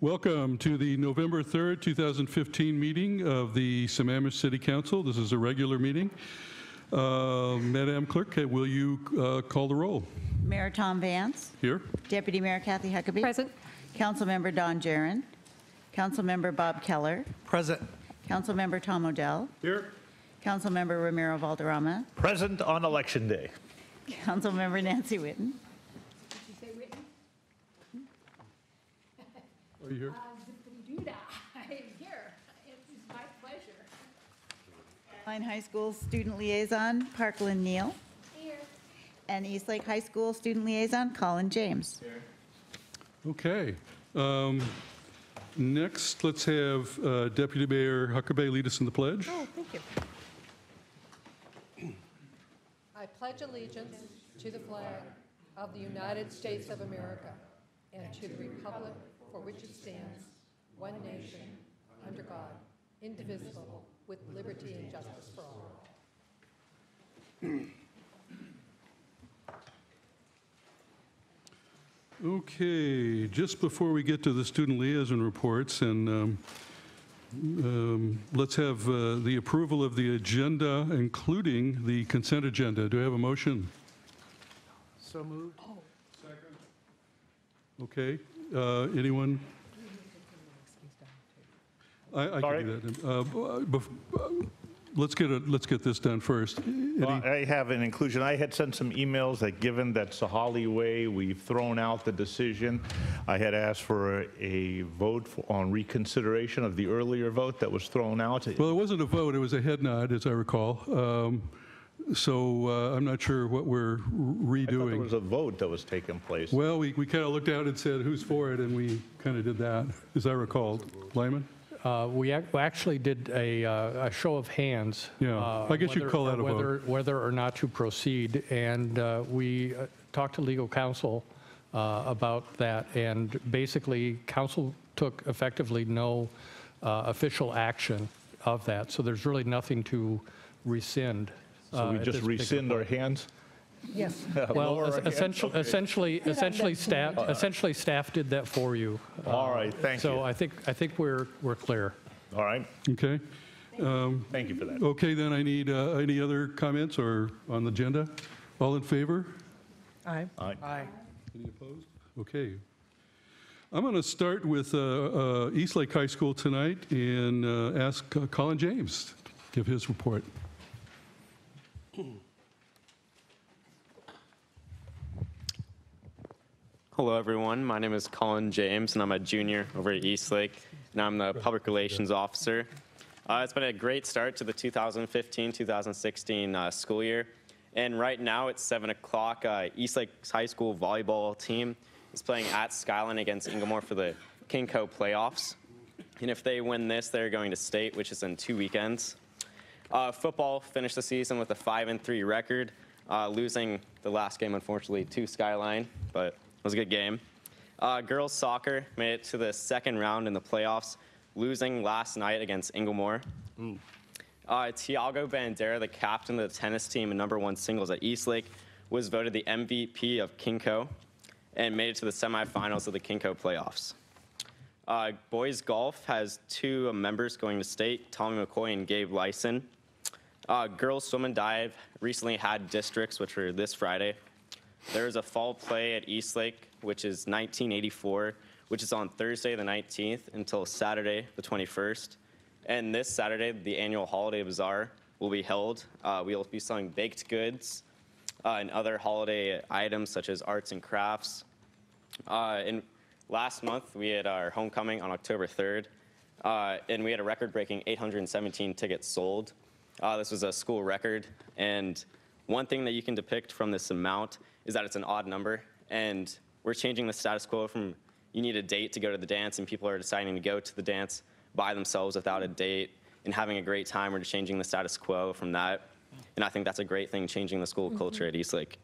Welcome to the November 3rd, 2015 meeting of the Sammamish City Council. This is a regular meeting. Uh, Madam Clerk, will you uh, call the roll? Mayor Tom Vance. Here? Deputy Mayor Kathy Huckabee. Present. Councilmember Don Gerend. Councilmember Bob Keller. Present. Councilmember Tom Odell. Here. Councilmember Ramiro Valderrama. Present on Election Day. Councilmember Nancy Whitten. Are you here? Duda, I am here. It is my pleasure. Line High School Student Liaison Parkland Neal. Here. And East Lake High School Student Liaison Colin James. Here. Okay. Um, Next, let's have uh, Deputy Mayor Huckabee lead us in the pledge. Oh, thank you. I pledge allegiance to the flag of the United States of America and to the republic for which it stands, one nation, under God, indivisible, with liberty and justice for all. Okay, just before we get to the student liaison reports, and um, um, let's have uh, the approval of the agenda, including the consent agenda. Do I have a motion? So moved. Second. Okay, uh, anyone? I I Sorry? can do that. Uh, bef- uh, Let's get, it. let's get this done first. Well, I have an inclusion. I had sent some emails that given that Sahalee Way, we've thrown out the decision. I had asked for a- a vote for- on reconsideration of the earlier vote that was thrown out. Well, it wasn't a vote, it was a head nod, as I recall. Um, So uh, I'm not sure what we're I thought there was a vote that was taking place. Well, we, we kind of looked out and said, who's for it, and we kind of did that, as I recalled. Lyman? Uh, We ac- we actually did a uh, a show of hands. Yeah, uh, I guess you'd whether- call that a vote. whether- Whether or not to proceed, and uh, we uh, talked to legal counsel uh, about that, and basically, counsel took effectively no uh, official action of that, so there's really nothing to rescind. So uh, we at just this particular rescind our point. hands? Yes. Well, Lower our es- hands? essentially, Okay. essentially, essentially staff, essentially staff did that for you. All right, thank So you. I think, I think we're, we're clear. All right, Okay. thank you for that. Okay, then I need uh, any other comments or on the agenda? All in favor? Aye. Aye. Aye. Any opposed? Okay. I'm going to start with uh, uh, Eastlake High School tonight and uh, ask uh, Colin James to give his report. Hello, everyone. My name is Colin James, and I'm a junior over at Eastlake, and I'm the Public Relations Officer. Uh, it's been a great start to the 2015-2016 uh, school year, and right now it's 7 o'clock. Uh, Eastlake High School volleyball team is playing at Skyline against Inglemoor for the KingCo playoffs, and if they win this, they're going to state, which is in two weekends. Uh, football finished the season with a 5 and 3 record, uh, losing the last game, unfortunately, to Skyline, but it was a good game. Uh, girls soccer made it to the second round in the playoffs, losing last night against Inglemoor. Uh, Tiago Bandera, the captain of the tennis team and number one singles at Eastlake, was voted the MVP of KingCo and made it to the semifinals of the KingCo playoffs. Uh, boys golf has two members going to state, Tommy McCoy and Gabe Lyson. Uh, girls swim and dive recently had districts, which were this Friday. There is a fall play at Eastlake, which is 1984, which is on Thursday the 19th until Saturday the 21st. And this Saturday, the annual holiday bazaar will be held. Uh, we will be selling baked goods uh, and other holiday items such as arts and crafts. Uh, and last month, we had our homecoming on October 3rd, uh, and we had a record-breaking 817 tickets sold. Uh, this was a school record, and one thing that you can depict from this amount is that it's an odd number, and we're changing the status quo from you need a date to go to the dance, and people are deciding to go to the dance by themselves without a date and having a great time. We're changing the status quo from that, and I think that's a great thing, changing the school culture at Eastlake.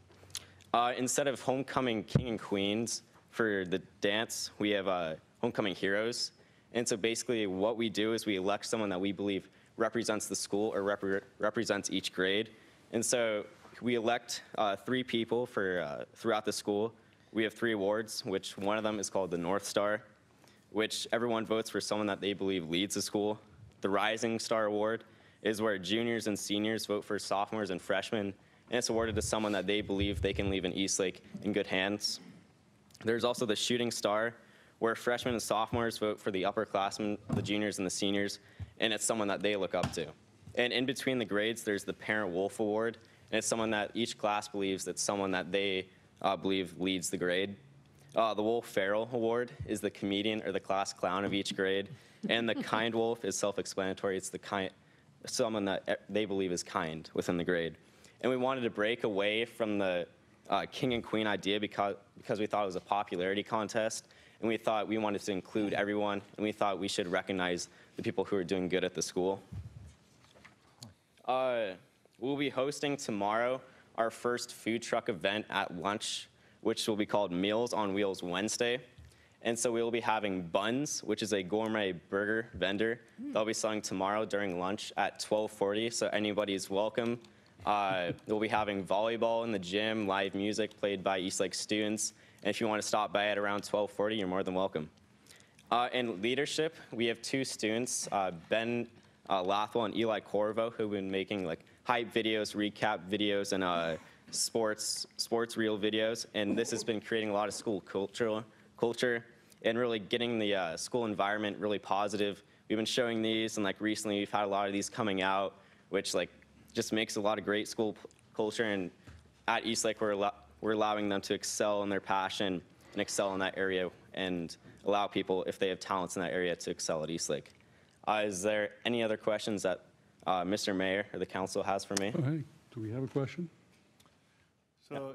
Uh, instead of homecoming king and queens for the dance, we have uh, homecoming heroes. And so basically, what we do is we elect someone that we believe represents the school or repre- represents each grade. And so we elect uh, three people for uh, throughout the school. We have three awards, which one of them is called the North Star. which everyone votes for someone that they believe leads the school. The Rising Star Award is where juniors and seniors vote for sophomores and freshmen, and it's awarded to someone that they believe they can leave in Eastlake in good hands. There's also the Shooting Star, where freshmen and sophomores vote for the upperclassmen, the juniors and the seniors, and it's someone that they look up to. And in between the grades, there's the Parent Wolf Award, and it's someone that each class believes that's someone that they uh, believe leads the grade. Uh, the Wolf Farrell Award is the comedian or the class clown of each grade, and the Kind Wolf is self-explanatory. It's the kind, someone that eh, they believe is kind within the grade. And we wanted to break away from the uh, king and queen idea because, because we thought it was a popularity contest, and we thought we wanted to include everyone, and we thought we should recognize the people who are doing good at the school. Uh, we'll be hosting tomorrow our first food truck event at lunch, which will be called Meals on Wheels Wednesday. And so we will be having Buns, which is a gourmet burger vendor. They'll be selling tomorrow during lunch at 12:40. So anybody's welcome. Uh, we'll be having volleyball in the gym, live music played by Eastlake students. And if you want to stop by at around 12:40, you're more than welcome. Uh, in leadership, we have two students, uh, Ben uh, Lathwell and Eli Corvo, who've been making like hype videos, recap videos, and uh, sports sports reel videos. And this has been creating a lot of school culture, culture, and really getting the uh, school environment really positive. We've been showing these, and like recently, we've had a lot of these coming out, which like just makes a lot of great school p- culture. And at Eastlake, we're allo- we're allowing them to excel in their passion and excel in that area and allow people, if they have talents in that area, to excel at Eastlake. Uh, is there any other questions that uh, Mr. Mayor or the council has for me? Oh, hey, do we have a question? So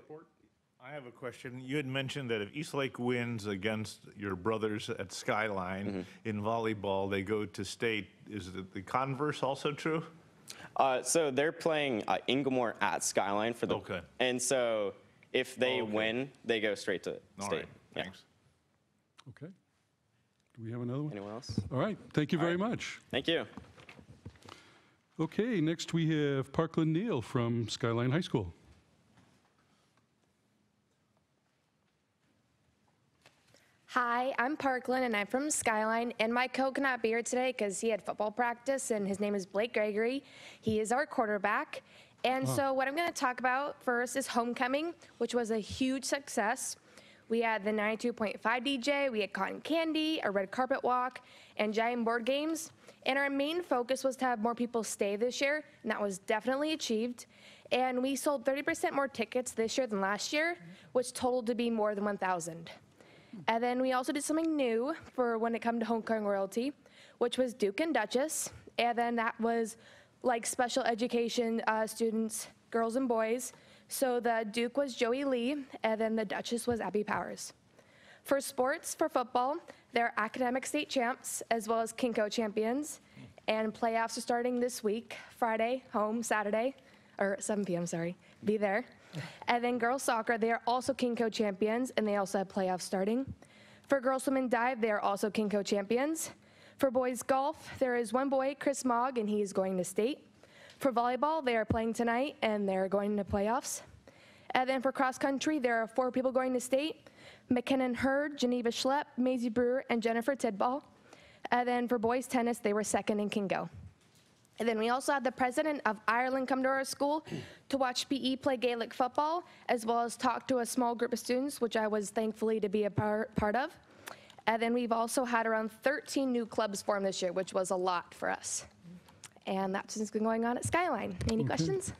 I have a question. You had mentioned that if Eastlake wins against your brothers at Skyline in volleyball, they go to state. Is the- the converse also true? Uh, so they're playing uh, Inglemoor at Skyline for the. Okay. And so if they Okay. win, they go straight to All state. right, Yeah. thanks. Okay. Do we have another one? Anyone else? All right, thank you very much. Thank you. Okay, next we have Parkland Neal from Skyline High School. Hi, I'm Parkland and I'm from Skyline. And my coach cannot be here today because he had football practice, and his name is Blake Gregory. He is our quarterback. And so, what I'm going to talk about first is homecoming, which was a huge success. We had the 92.5 DJ, we had cotton candy, a red carpet walk, and giant board games. And our main focus was to have more people stay this year, and that was definitely achieved. And we sold 30% more tickets this year than last year, which totaled to be more than 1,000. And then we also did something new for when it come to Hong Kong royalty, which was Duke and Duchess. And then that was like special education uh, students, girls and boys. So the Duke was Joey Lee, and then the Duchess was Abby Powers. For sports, for football, they're academic state champs as well as KingCo champions. And playoffs are starting this week, Friday, home, Saturday, or 7 p.m., sorry. Be there. And then girls soccer, they are also KingCo champions, and they also have playoffs starting. For girls swim and dive, they are also KingCo champions. For boys golf, there is one boy, Chris Mogg, and he is going to state. For volleyball, they are playing tonight, and they're going to playoffs. And then for cross country, there are four people going to state McKinnon Hurd, Geneva Schlepp, Maisie Brewer, and Jennifer Tidball. And then for boys tennis, they were second in KingCo. And then we also had the president of Ireland come to our school to watch PE play Gaelic football, as well as talk to a small group of students, which I was thankfully to be a part, part of. And then we've also had around 13 new clubs formed this year, which was a lot for us. And that's what's been going on at Skyline. Any questions?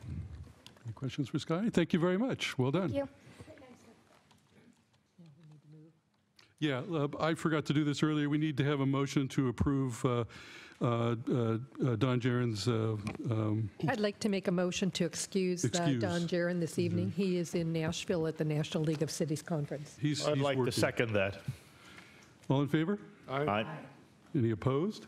Any questions for Sky? Thank you very much. Well done. Thank you. Yeah, uh, I forgot to do this earlier. We need to have a motion to approve uh, uh, uh, uh, Don Gerend's, uh, um, I'd like to make a motion to excuse uh, Excuse. Don Gerend this evening. He is in Nashville at the National League of Cities Conference. he's I'd he's like to working. second that. All in favor? Aye. Any opposed?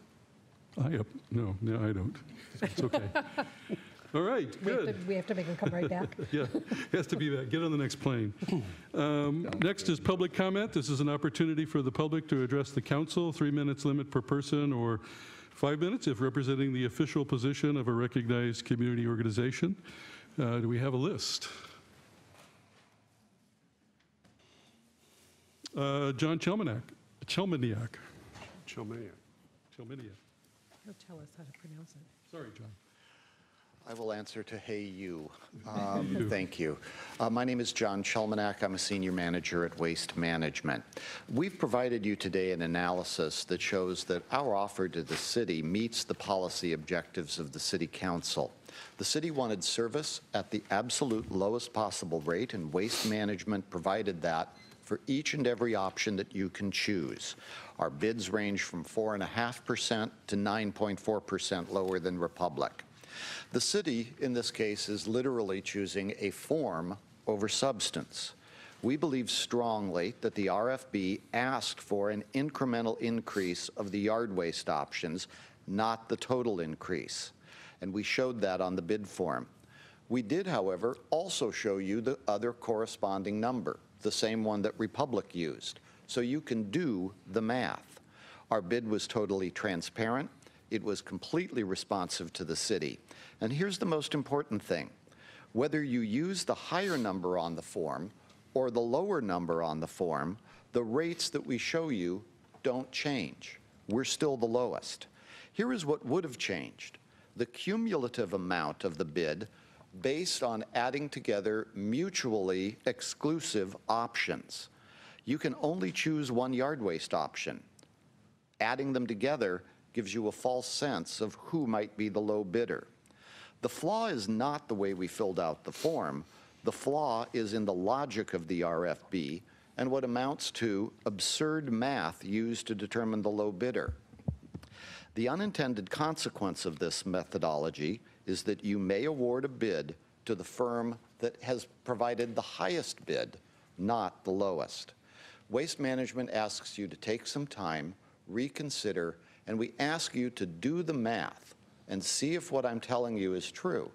I, op- no, no, I don't. It's okay. All right, We have to- good. We have to make him come right back. Yeah, has to be that. Get on the next plane. Um, Next is public comment. This is an opportunity for the public to address the council, three minutes limit per person, or five minutes if representing the official position of a recognized community organization. Uh, Do we have a list? Uh, John Chelmeniak, Chelmeniak. Chelmania. Chelmania. He'll tell us how to pronounce it. Sorry, John. I will answer to Hey You. Um, Thank you. Uh, My name is John Chelmanack. I'm a senior manager at Waste Management. We've provided you today an analysis that shows that our offer to the city meets the policy objectives of the city council. The city wanted service at the absolute lowest possible rate, and Waste Management provided that for each and every option that you can choose. Our bids range from 4.5% to 9.4% lower than Republic. The city, in this case, is literally choosing a form over substance. We believe strongly that the RFB asked for an incremental increase of the yard waste options, not the total increase. And we showed that on the bid form. We did, however, also show you the other corresponding number, the same one that Republic used, so you can do the math. Our bid was totally transparent. It was completely responsive to the city. And here's the most important thing. Whether you use the higher number on the form or the lower number on the form, the rates that we show you don't change. We're still the lowest. Here is what would have changed. The cumulative amount of the bid based on adding together mutually exclusive options. You can only choose one yard waste option adding them together gives you a false sense of who might be the low bidder. The flaw is not the way we filled out the form. The flaw is in the logic of the RFB and what amounts to absurd math used to determine the low bidder. The unintended consequence of this methodology is that you may award a bid to the firm that has provided the highest bid, not the lowest. Waste Management asks you to take some time, reconsider, and we ask you to do the math and see if what I'm telling you is true.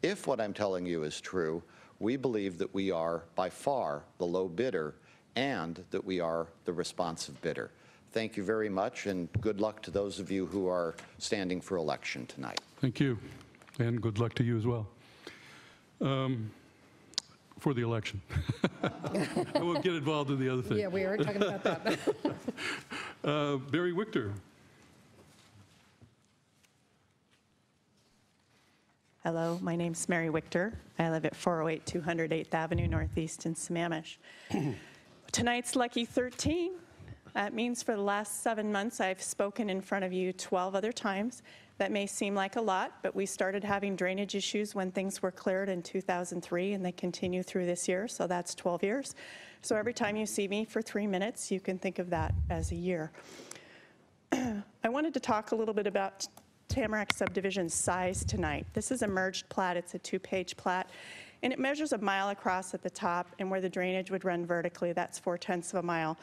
If what I'm telling you is true, we believe that we are by far the low bidder and that we are the responsive bidder. Thank you very much, and good luck to those of you who are standing for election tonight. Thank you, and good luck to you as well. Um, For the election. I won't get involved in the other thing. Yeah, we are talking about that. Uh, Barry Wichter. Hello, my name's Mary Wichter. I live at 408 208th Avenue Northeast in Sammamish. Tonight's lucky 13. That means for the last seven months, I've spoken in front of you 12 other times. That may seem like a lot, but we started having drainage issues when things were cleared in 2003, and they continue through this year, so that's 12 years. So every time you see me for three minutes, you can think of that as a year. I wanted to talk a little bit about Tamarack subdivision size tonight. This is a merged plat, it's a two-page plat, and it measures a mile across at the top, and where the drainage would run vertically, that's four-tenths of a mile.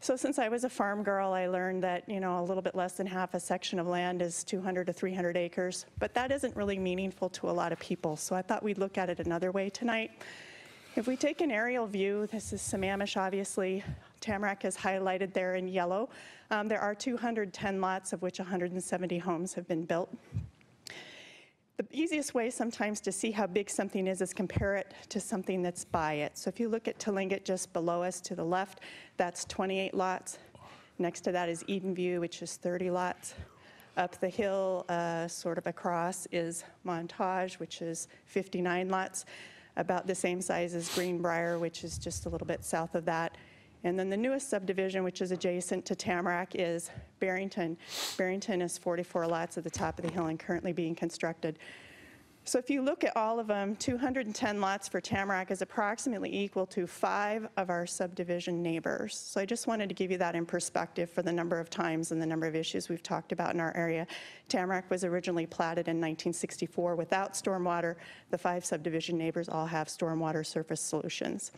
So since I was a farm girl, I learned that, you know, a little bit less than half a section of land is 200 to 300 acres, but that isn't really meaningful to a lot of people, so I thought we'd look at it another way tonight. If we take an aerial view, this is Sammamish, obviously. Tamarack is highlighted there in yellow. Um, There are 210 lots, of which 170 homes have been built. The easiest way sometimes to see how big something is is compare it to something that's by it. So if you look at Tlingit just below us to the left, that's 28 lots. Next to that is Edenview, which is 30 lots. Up the hill, uh, sort of across, is Montage, which is 59 lots, about the same size as Greenbrier, which is just a little bit south of that. And then the newest subdivision, which is adjacent to Tamarack, is Barrington. Barrington is 44 lots at the top of the hill and currently being constructed. So if you look at all of them, 210 lots for Tamarack is approximately equal to five of our subdivision neighbors. So I just wanted to give you that in perspective for the number of times and the number of issues we've talked about in our area. Tamarack was originally platted in 1964 without stormwater. The five subdivision neighbors all have stormwater surface solutions.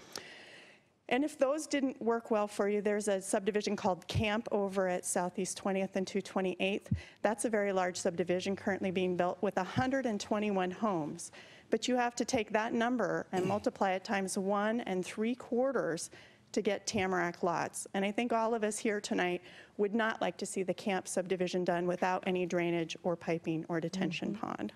And if those didn't work well for you, there's a subdivision called Camp over at Southeast 20th and 228th. That's a very large subdivision currently being built with 121 homes. But you have to take that number and multiply it times one and three quarters to get Tamarack lots. And I think all of us here tonight would not like to see the Camp subdivision done without any drainage or piping or detention mm-hmm. pond.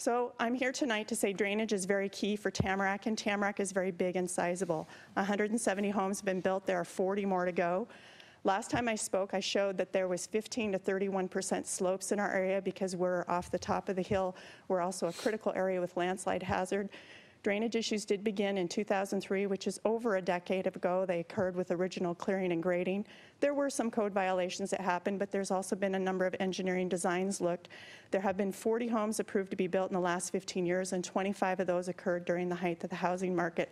So I'm here tonight to say drainage is very key for Tamarack, and Tamarack is very big and sizable. 170 homes have been built, there are 40 more to go. Last time I spoke, I showed that there was 15 to 31% slopes in our area because we're off the top of the hill. We're also a critical area with landslide hazard. Drainage issues did begin in 2003, which is over a decade ago. They occurred with original clearing and grading. There were some code violations that happened, but there's also been a number of engineering designs looked. There have been 40 homes approved to be built in the last 15 years, and 25 of those occurred during the height of the housing market.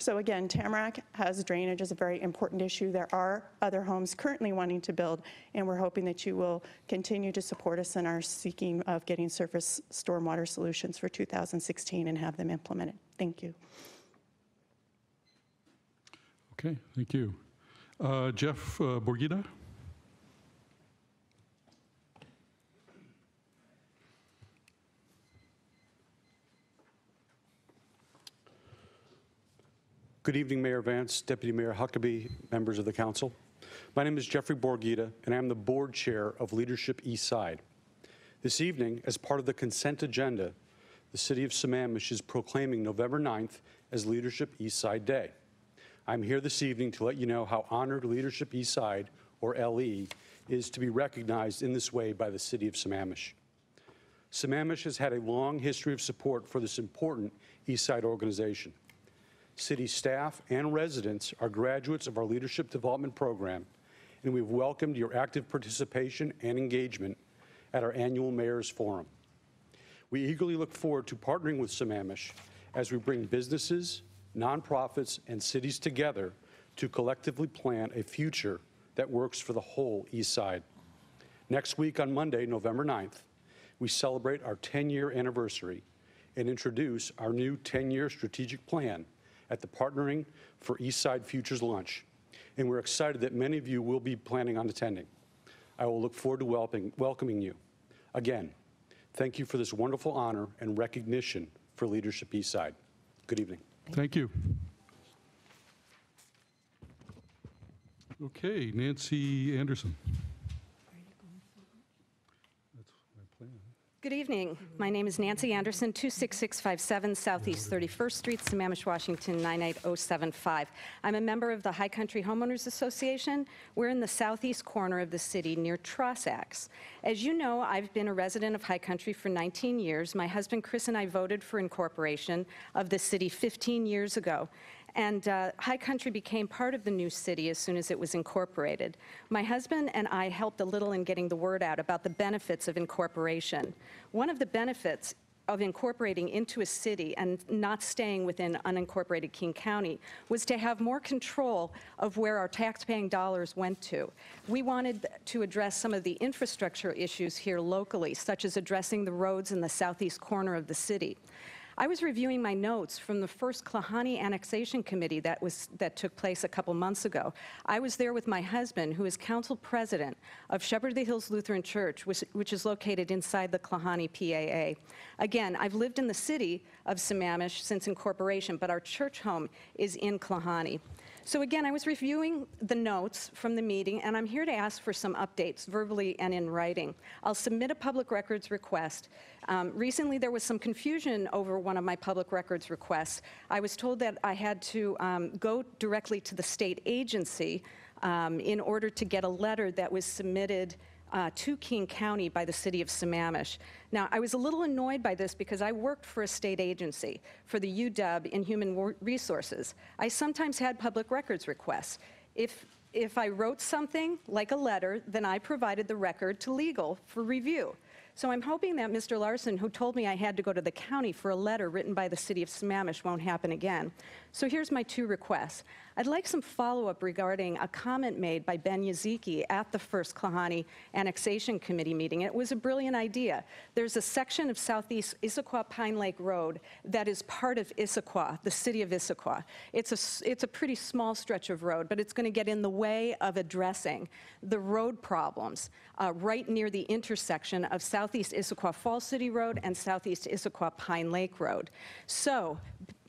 So again, Tamarack has drainage as a very important issue. There are other homes currently wanting to build, and we're hoping that you will continue to support us in our seeking of getting surface stormwater solutions for 2016 and have them implemented. Thank you. Okay, thank you. Uh, Jeff uh, Borgida? Good evening, Mayor Vance, Deputy Mayor Huckabee, members of the council. My name is Jeffrey Borgita, and I am the board chair of Leadership East Side. This evening, as part of the consent agenda, the city of Sammamish is proclaiming November 9th as Leadership East Side Day. I'm here this evening to let you know how honored Leadership East Side, or LE, is to be recognized in this way by the city of Sammamish. Sammamish has had a long history of support for this important East Side organization. City staff and residents are graduates of our Leadership Development Program, and we've welcomed your active participation and engagement at our annual Mayor's Forum. We eagerly look forward to partnering with Sammamish as we bring businesses, nonprofits, and cities together to collectively plan a future that works for the whole East Side. Next week on Monday, November 9th, we celebrate our 10-year anniversary and introduce our new 10-year strategic plan at the Partnering for Eastside Futures lunch. And we're excited that many of you will be planning on attending. I will look forward to welcoming, welcoming you. Again, thank you for this wonderful honor and recognition for Leadership Eastside. Good evening. Thank you. Okay, Nancy Anderson. That's my plan. Good evening. My name is Nancy Anderson, 26657 Southeast 31st Street, Sammamish, Washington, 98075. I'm a member of the High Country Homeowners Association. We're in the southeast corner of the city near Trossachs. As you know, I've been a resident of High Country for 19 years. My husband Chris and I voted for incorporation of the city 15 years ago. And uh, High Country became part of the new city as soon as it was incorporated. My husband and I helped a little in getting the word out about the benefits of incorporation. One of the benefits of incorporating into a city and not staying within unincorporated King County was to have more control of where our taxpaying dollars went to. We wanted to address some of the infrastructure issues here locally, such as addressing the roads in the southeast corner of the city. I was reviewing my notes from the first Klahani Annexation Committee that, was, that took place a couple months ago. I was there with my husband, who is council president of Shepherd of the Hills Lutheran Church, which, which is located inside the Klahani PAA. Again, I've lived in the city of Sammamish since incorporation, but our church home is in Klahani. So again, I was reviewing the notes from the meeting, and I'm here to ask for some updates, verbally and in writing. I'll submit a public records request. Um, recently, there was some confusion over one of my public records requests. I was told that I had to um, go directly to the state agency um, in order to get a letter that was submitted uh, to King County by the city of Sammamish. Now, I was a little annoyed by this because I worked for a state agency, for the UW in Human Resources. I sometimes had public records requests. If, if I wrote something like a letter, then I provided the record to legal for review. So I'm hoping that Mr. Larson, who told me I had to go to the county for a letter written by the city of Sammamish, won't happen again. So here's my two requests. I'd like some follow-up regarding a comment made by Ben Yazici at the first Klahani Annexation Committee meeting. It was a brilliant idea. There's a section of Southeast Issaquah Pine Lake Road that is part of Issaquah, the city of Issaquah. It's a, it's a pretty small stretch of road, but it's going to get in the way of addressing the road problems uh, right near the intersection of Southeast Issaquah Fall City Road and Southeast Issaquah Pine Lake Road. So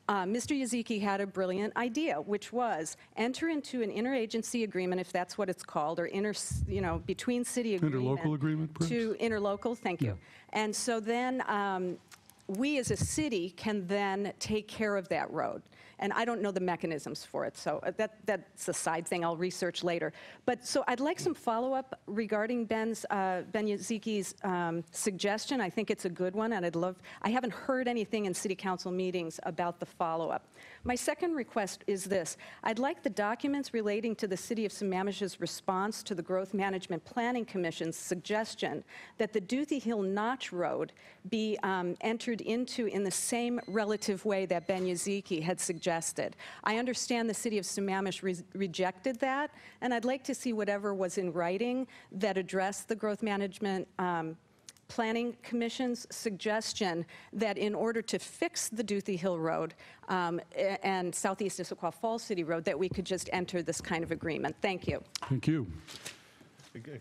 uh, Mr. Yazici had a brilliant idea, which was enter into an interagency agreement, if that's what it's called, or inter, you know, between city agreement. Interlocal agreement, perhaps? To interlocal, thank you. And so then um, we as a city can then take care of that road. And I don't know the mechanisms for it, so uh, that, that's a side thing I'll research later. But, so I'd like some follow-up regarding Ben's, uh, Ben Yazici's um, suggestion. I think it's a good one, and I'd love, I haven't heard anything in city council meetings about the follow-up. My second request is this. I'd like the documents relating to the city of Sammamish's response to the Growth Management Planning Commission's suggestion that the Duthie Hill Notch Road be um, entered into in the same relative way that Ben Yazici had suggested. I understand the city of Sammamish re- rejected that, and I'd like to see whatever was in writing that addressed the Growth Management um, Planning Commission's suggestion that in order to fix the Duthie Hill Road um, and Southeast Issaquah Falls City Road, that we could just enter this kind of agreement. Thank you. Thank you.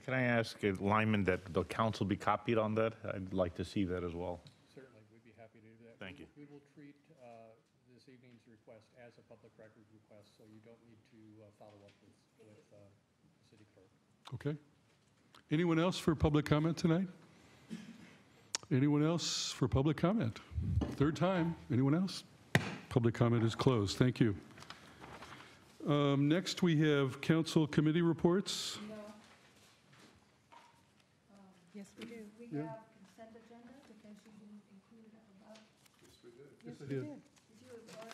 Can I ask Lyman that the council be copied on that? I'd like to see that as well. Certainly, we'd be happy to do that. Thank you. We will treat uh, this evening's request as a public record request, so you don't need to uh, follow up with, with uh, the city clerk. Okay. Anyone else for public comment tonight? Anyone else for public comment? Third time. Anyone else? Public comment is closed. Thank you. Um, Next, we have council committee reports. Yes, we do. We Yeah. have consent agenda because you didn't include it above. Yes, I did.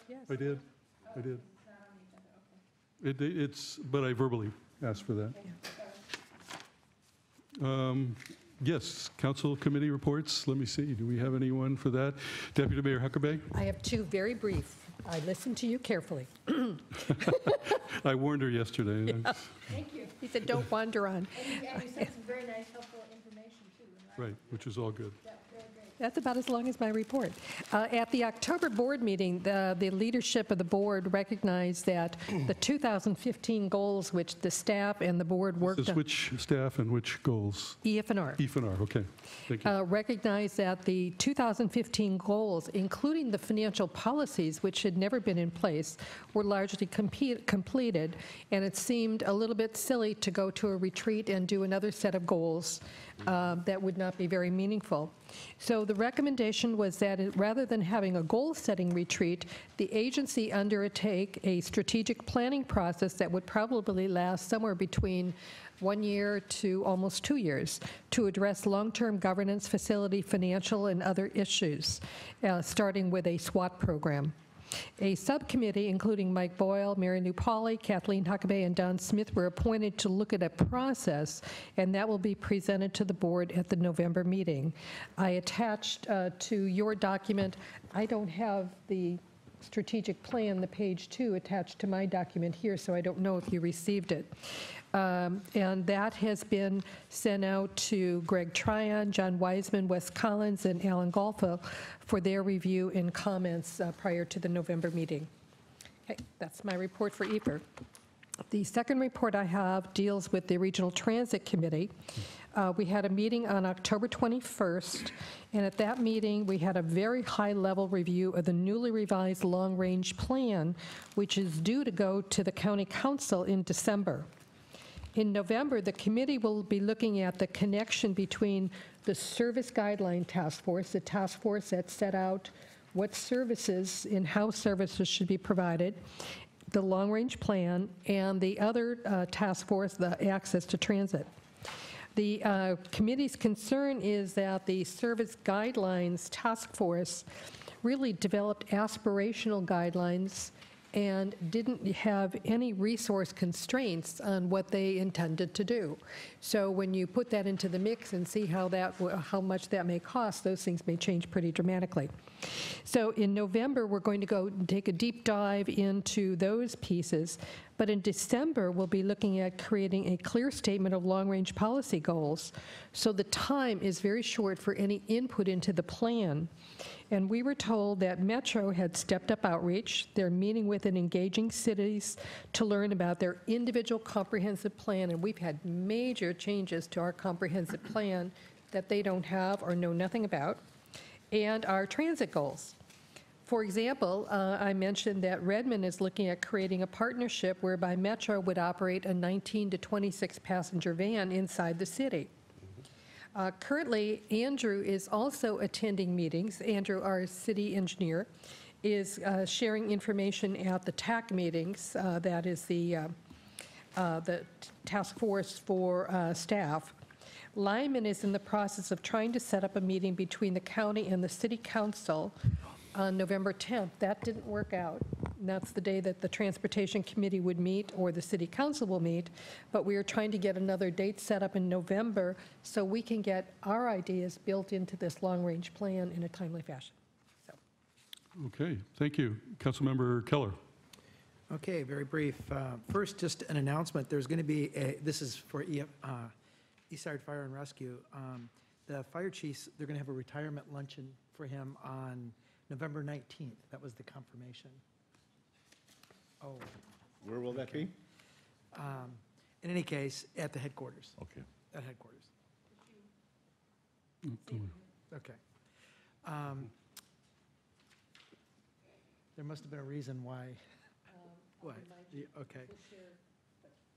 Yes. I did. I did. It's not on the agenda, okay. It- It's, but I verbally asked for that. Um, Yes, council committee reports. Let me see. Do we have anyone for that? Deputy Mayor Huckabee? I have two very brief. I listened to you carefully. I warned her yesterday. Thank you. He said, "Don't wander on." And you, and you sent some very nice, helpful information too. and I- Right, which is all good. Yeah, very great. That's about as long as my report. Uh, At the October board meeting, the the leadership of the board recognized that the 2015 goals, which the staff and the board worked is on, which staff and which goals? EF and R. E and R, okay. Thank you. uh, recognized that the 2015 goals, including the financial policies, which had never been in place, were largely compete- completed, and it seemed a little bit silly to go to a retreat and do another set of goals uh, that would not be very meaningful. So the recommendation was that it- rather than having a goal-setting retreat, the agency undertake a strategic planning process that would probably last somewhere between one year to almost two years to address long-term governance, facility, financial, and other issues, uh, starting with a SWOT program. A subcommittee, including Mike Boyle, Mary Pauley, Kathleen Huckabee, and Don Smith, were appointed to look at a process, and that will be presented to the board at the November meeting. I attached uh, to your document, I don't have the strategic plan, the page two, attached to my document here, so I don't know if you received it. Um, And that has been sent out to Greg Tryon, John Wiseman, Wes Collins, and Alan Golfa for their review and comments uh, prior to the November meeting. Okay, that's my report for EPER. The second report I have deals with the Regional Transit Committee. Uh, We had a meeting on October 21st, and at that meeting, we had a very high-level review of the newly revised long-range plan, which is due to go to the county council in December. In November, the committee will be looking at the connection between the Service Guideline Task Force, the task force that set out what services, in-house services should be provided, the long-range plan, and the other uh, task force, the access to transit. The uh, committee's concern is that the Service Guidelines Task Force really developed aspirational guidelines and didn't have any resource constraints on what they intended to do. So when you put that into the mix and see how that, how much that may cost, those things may change pretty dramatically. So in November, we're going to go take a deep dive into those pieces. But in December, we'll be looking at creating a clear statement of long-range policy goals. So the time is very short for any input into the plan. And we were told that Metro had stepped up outreach. They're meeting with and engaging cities to learn about their individual comprehensive plan. And we've had major changes to our comprehensive plan that they don't have or know nothing about, and our transit goals. For example, uh, I mentioned that Redmond is looking at creating a partnership whereby Metro would operate a 19 to 26 passenger van inside the city. Uh, Currently, Andrew is also attending meetings. Andrew, our city engineer, is uh, sharing information at the TAC meetings. Uh, That is the, uh, uh, the task force for staff. Lyman is in the process of trying to set up a meeting between the county and the city council on November 10th. That didn't work out. And That's the day that the Transportation Committee would meet or the city council will meet. But we are trying to get another date set up in November so we can get our ideas built into this long-range plan in a timely fashion. So, Okay, thank you. Councilmember Keller. Okay, very brief. Uh, First, just an announcement, there's going to be, a this is for E- uh, Eastside Fire and Rescue. Um, The fire chiefs, they're going to have a retirement luncheon for him on November 19th. That was the confirmation. Oh, Where will that be? um, in any case, at the headquarters, Okay. at headquarters. Okay. Um, There must have been a reason why. What? The- Okay.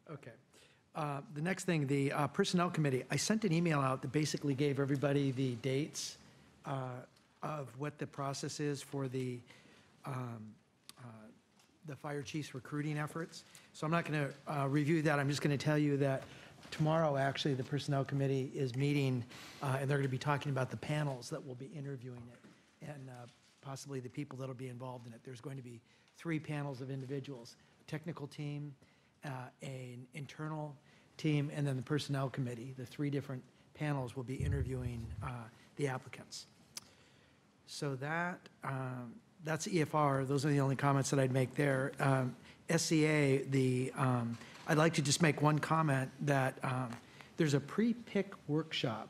Okay. Uh, The next thing, the uh, Personnel Committee, I sent an email out that basically gave everybody the dates uh, of what the process is for the, um, uh, the fire chief's recruiting efforts. So I'm not going to review that, I'm just going to tell you that tomorrow, actually, the Personnel Committee is meeting, uh, and they're going to be talking about the panels that will be interviewing it, and uh, possibly the people that'll be involved in it. There's going to be three panels of individuals, technical team, uh, an internal team, and then the Personnel Committee. The three different panels will be interviewing uh, the applicants. So that, um, that's EFR, those are the only comments that I'd make there. Um, the, um, I'd like to just make one comment that um, there's a pre-pick workshop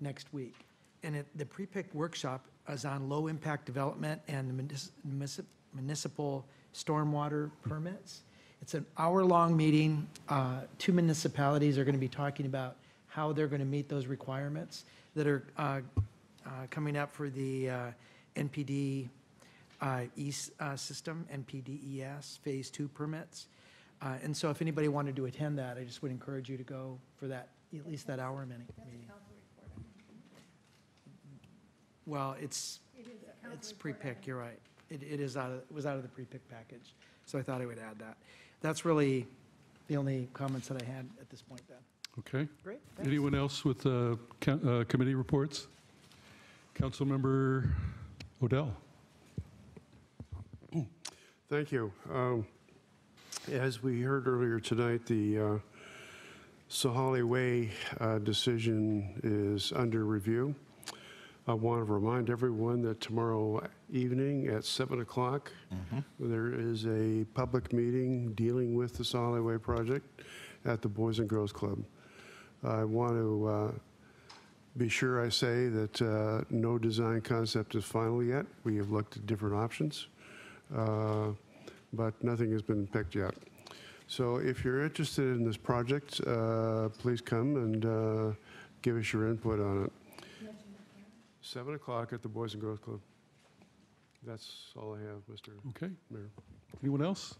next week. And it, the pre-pick workshop is on low-impact development and municip- municipal stormwater permits. It's an hour-long meeting. Uh, Two municipalities are going to be talking about how they're going to meet those requirements that are uh, uh, coming up for the uh, NPD uh, East uh, system, NPDES Phase 2 permits. Uh, And so if anybody wanted to attend that, I just would encourage you to go for that, at least that hour mini- meeting. Well, it's, it's pre-pick, you're right. It, it is out of, it was out of the pre-pick package, so I thought I would add that. That's really the only comments that I had at this point then. Okay. Great, thanks. Anyone else with uh, co- uh, committee reports? Councilmember Odell. Thank you. Um, As we heard earlier tonight, the uh, Sahalee Way uh, decision is under review. I want to remind everyone that tomorrow evening at 7 o'clock, there is a public meeting dealing with the Sahalee Way project at the Boys and Girls Club. I want to uh, be sure I say that uh, no design concept is final yet. We have looked at different options, uh, but nothing has been picked yet. So if you're interested in this project, uh, please come and uh, give us your input on it. 7 o'clock at the Boys and Girls Club. That's all I have, Mr. Okay. Mayor. Anyone else?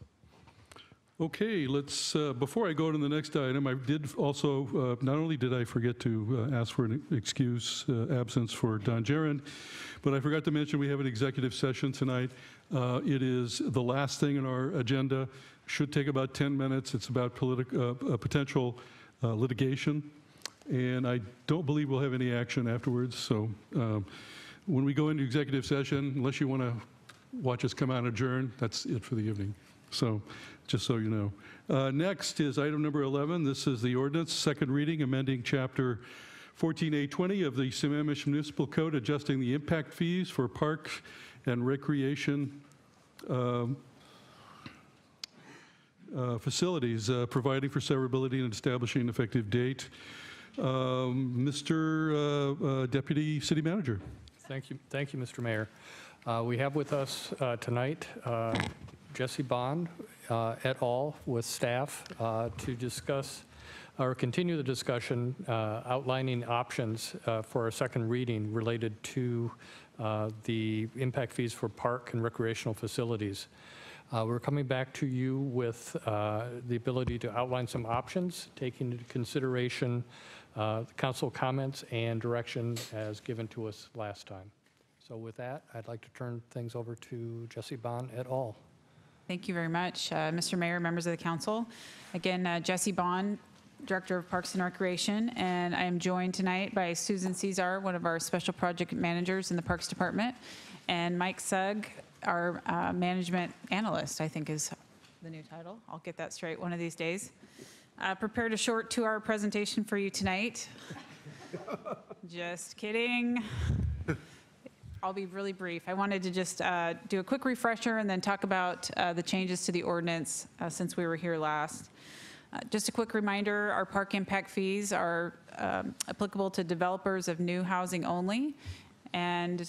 Okay, let's, uh, before I go to the next item, I did also, uh, not only did I forget to uh, ask for an excuse uh, absence for Don Gerend, but I forgot to mention we have an executive session tonight. Uh, It is the last thing in our agenda, should take about 10 minutes. It's about uh, potential litigation, and I don't believe we'll have any action afterwards. So um, when we go into executive session, unless you want to watch us come out and adjourn, that's it for the evening. So, just so you know. Uh, Next is item number 11. This is the ordinance, second reading, amending Chapter 14A20 of the Sammamish Municipal Code, adjusting the impact fees for parks and recreation um, uh, facilities, uh, providing for severability and establishing an effective date. Um, Mr. uh, uh, Deputy City Manager. Thank you, thank you, Mr. Mayor. Uh, We have with us uh, tonight uh, Jessi Bon uh, et al. with staff uh, to discuss or continue the discussion uh, outlining options uh, for a second reading related to uh, the impact fees for park and recreational facilities. Uh, We're coming back to you with the ability to outline some options, taking into consideration the council comments and direction as given to us last time. So with that, I'd like to turn things over to Jessi Bon et al. Thank you very much, uh, Mr. Mayor, members of the council. Again, uh, Jessi Bon, Director of Parks and Recreation, and I am joined tonight by Susan Cesar, one of our special project managers in the Parks Department, and Mike Sugg, our uh, management analyst, I think is the new title. I'll get that straight one of these days. Uh, Prepared a short two-hour presentation for you tonight. Just kidding. I'll be really brief. I wanted to just uh, do a quick refresher and then talk about uh, the changes to the ordinance uh, since we were here last. Uh, Just a quick reminder, our park impact fees are um, applicable to developers of new housing only. And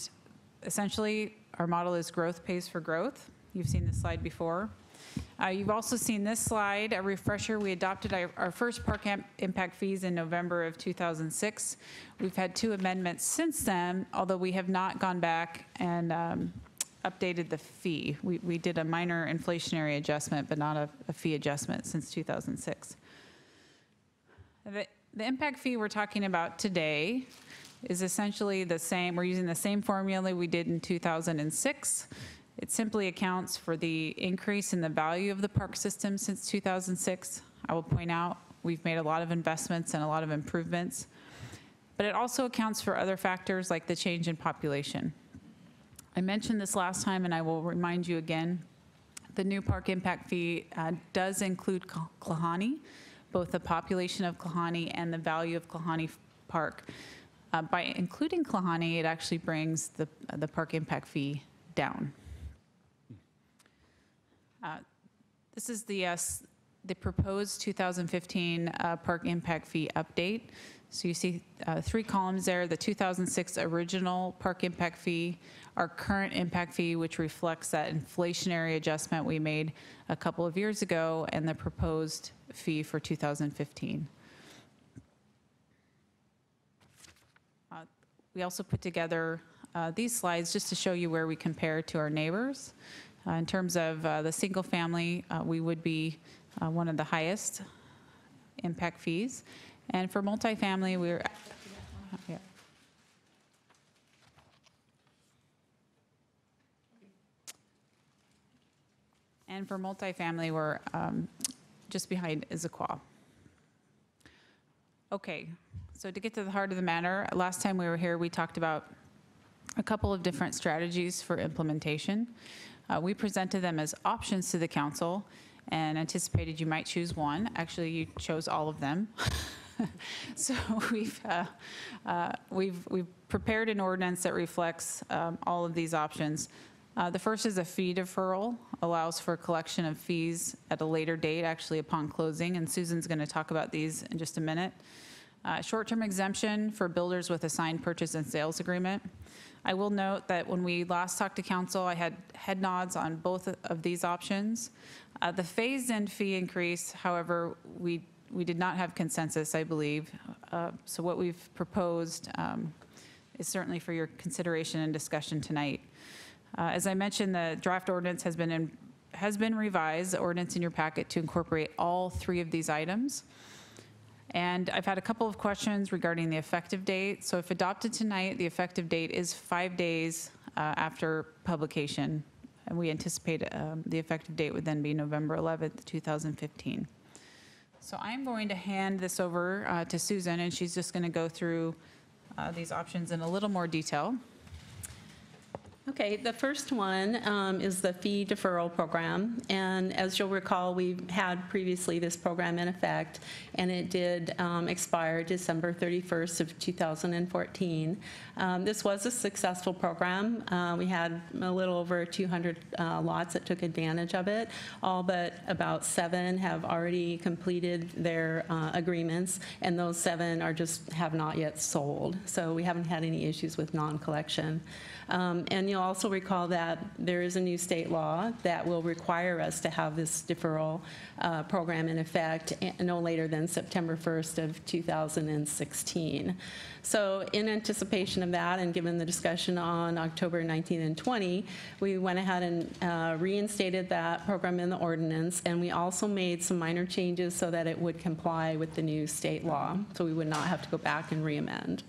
essentially, our model is growth pays for growth. You've seen this slide before. Uh, You've also seen this slide, a refresher. We adopted our our first park impact fees in November of 2006. We've had two amendments since then, although we have not gone back and um, updated the fee. We we did a minor inflationary adjustment, but not a a fee adjustment since 2006. The the impact fee we're talking about today is essentially the same, we're using the same formula we did in 2006. It simply accounts for the increase in the value of the park system since 2006. I will point out, we've made a lot of investments and a lot of improvements. But it also accounts for other factors like the change in population. I mentioned this last time, and I will remind you again. The new park impact fee uh, does include Kl- Klahani, both the population of Klahani and the value of Klahani Park. Uh, By including Klahani, it actually brings the, the park impact fee down. This is the, uh, the proposed 2015 uh, park impact fee update. So you see uh, three columns there, the 2006 original park impact fee, our current impact fee, which reflects that inflationary adjustment we made a couple of years ago, and the proposed fee for 2015. Uh, We also put together uh, these slides just to show you where we compare to our neighbors. Uh, In terms of uh, the single family, uh, we would be uh, one of the highest impact fees. And for multifamily, we're, yeah. And for multifamily, we're um, just behind Issaquah. Okay, so to get to the heart of the matter, last time we were here, we talked about a couple of different strategies for implementation. Uh, We presented them as options to the council and anticipated you might choose one. Actually, you chose all of them. So we've, uh, uh, we've, we've prepared an ordinance that reflects um, all of these options. Uh, The first is a fee deferral, allows for collection of fees at a later date, actually upon closing, and Susan's going to talk about these in just a minute. Uh, Short-term exemption for builders with a signed purchase and sales agreement. I will note that when we last talked to council, I had head nods on both of these options. Uh, The phased-in fee increase, however, we, we did not have consensus, I believe. Uh, So what we've proposed um, is certainly for your consideration and discussion tonight. Uh, As I mentioned, the draft ordinance has been, in- has been revised, the ordinance in your packet to incorporate all three of these items. And I've had a couple of questions regarding the effective date. So if adopted tonight, the effective date is five days uh, after publication. And we anticipate um, the effective date would then be November 11th, 2015. So I'm going to hand this over uh, to Susan, and she's just going to go through uh, these options in a little more detail. Okay, the first one um, is the fee deferral program. And as you'll recall, we had previously this program in effect, and it did um, expire December 31st of 2014. Um, This was a successful program. Uh, We had a little over 200 uh, lots that took advantage of it. All but about seven have already completed their uh, agreements, and those seven are just, have not yet sold. So we haven't had any issues with non-collection. Um, And you'll also recall that there is a new state law that will require us to have this deferral uh, program in effect eh, no later than September 1st of 2016. So in anticipation of that, and given the discussion on October 19 and 20, we went ahead and uh, reinstated that program in the ordinance, and we also made some minor changes so that it would comply with the new state law, so we would not have to go back and re-amend.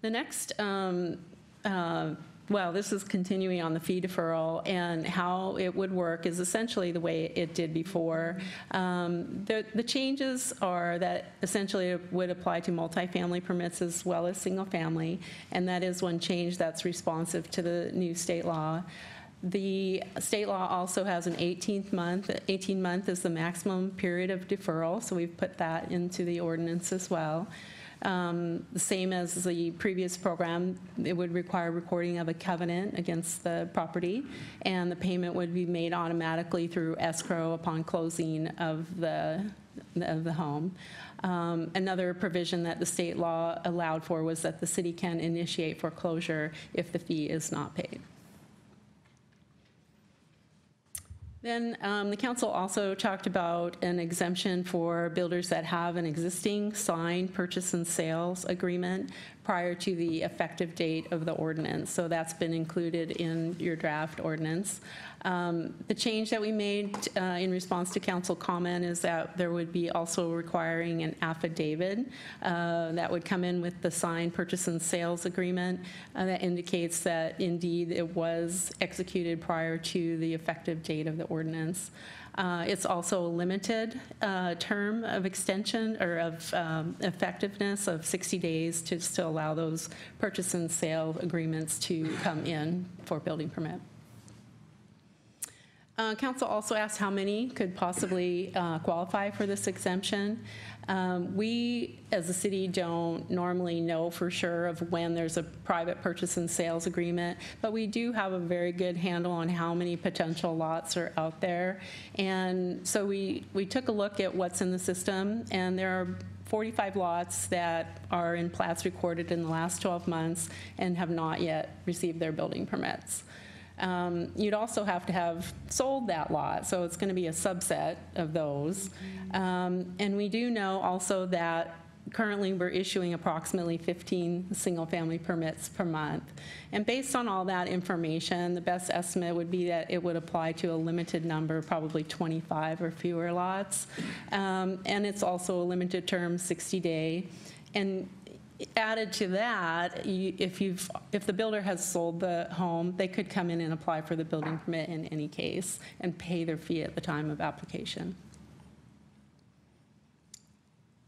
The next, um, uh, well, this is continuing on the fee deferral, and how it would work is essentially the way it did before. Um, The the changes are that essentially it would apply to multifamily permits as well as single-family, and that is one change that's responsive to the new state law. The state law also has an 18th month, 18 month is the maximum period of deferral, so we've put that into the ordinance as well. Um, The same as the previous program, it would require recording of a covenant against the property, and the payment would be made automatically through escrow upon closing of the, of the home. Um, Another provision that the state law allowed for was that the city can initiate foreclosure if the fee is not paid. Then um, the council also talked about an exemption for builders that have an existing signed purchase and sales agreement prior to the effective date of the ordinance. So that's been included in your draft ordinance. Um, The change that we made uh, in response to council comment is that there would be also requiring an affidavit uh, that would come in with the signed purchase and sales agreement uh, that indicates that indeed it was executed prior to the effective date of the ordinance. Uh, It's also a limited uh, term of extension or of um, effectiveness of 60 days to still allow those purchase and sale agreements to come in for building permit. Uh, Council also asked how many could possibly uh, qualify for this exemption. Um, We, as a city, don't normally know for sure of when there's a private purchase and sales agreement, but we do have a very good handle on how many potential lots are out there. And so we, we took a look at what's in the system, and there are 45 lots that are in plats recorded in the last 12 months and have not yet received their building permits. Um, You'd also have to have sold that lot, so it's going to be a subset of those. Um, And we do know also that currently we're issuing approximately 15 single-family permits per month. And based on all that information, the best estimate would be that it would apply to a limited number, probably 25 or fewer lots. Um, And it's also a limited term, 60-day. And added to that, you- if you've, if the builder has sold the home, they could come in and apply for the building permit in any case and pay their fee at the time of application.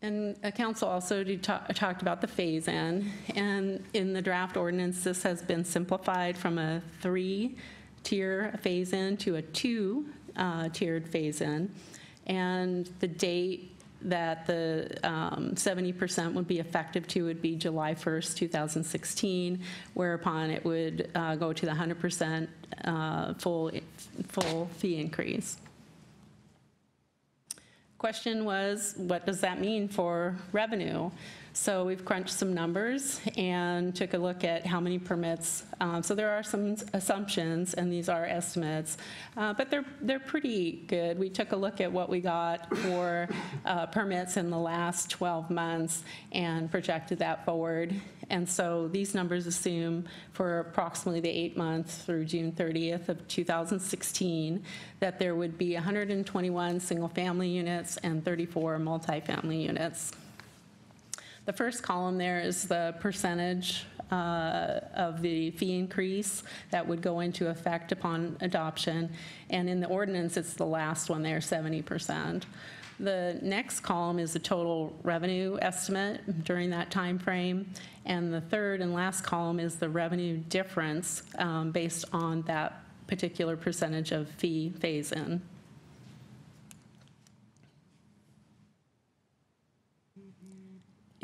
And uh, council also talked about the phase-in, and in the draft ordinance, this has been simplified from a three-tier phase-in to a two-tiered phase-in. And the date that the um, 70% would be effective to would be July 1st, 2016, whereupon it would uh, go to the 100% uh, full, full fee increase. Question was, what does that mean for revenue? So we've crunched some numbers and took a look at how many permits. Um, So there are some assumptions, and these are estimates, uh, but they're, they're pretty good. We took a look at what we got for uh, permits in the last 12 months and projected that forward. And so these numbers assume for approximately the eight months through June 30th of 2016, that there would be 121 single-family units and 34 multifamily units. The first column there is the percentage uh, of the fee increase that would go into effect upon adoption. And in the ordinance, it's the last one there, 70%. The next column is the total revenue estimate during that time frame, And the third and last column is the revenue difference um, based on that particular percentage of fee phase-in.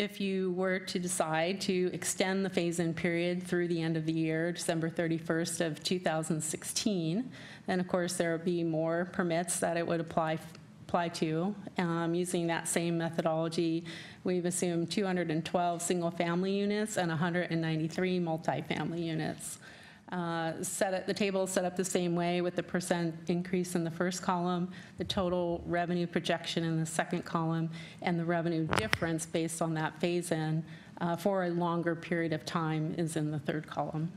If you were to decide to extend the phase-in period through the end of the year, December 31st of 2016, then of course there would be more permits that it would apply apply to. Um, Using that same methodology, we've assumed 212 single-family units and 193 multifamily units. Uh, Set at, the table is set up the same way with the percent increase in the first column, the total revenue projection in the second column, and the revenue difference based on that phase-in uh, for a longer period of time is in the third column.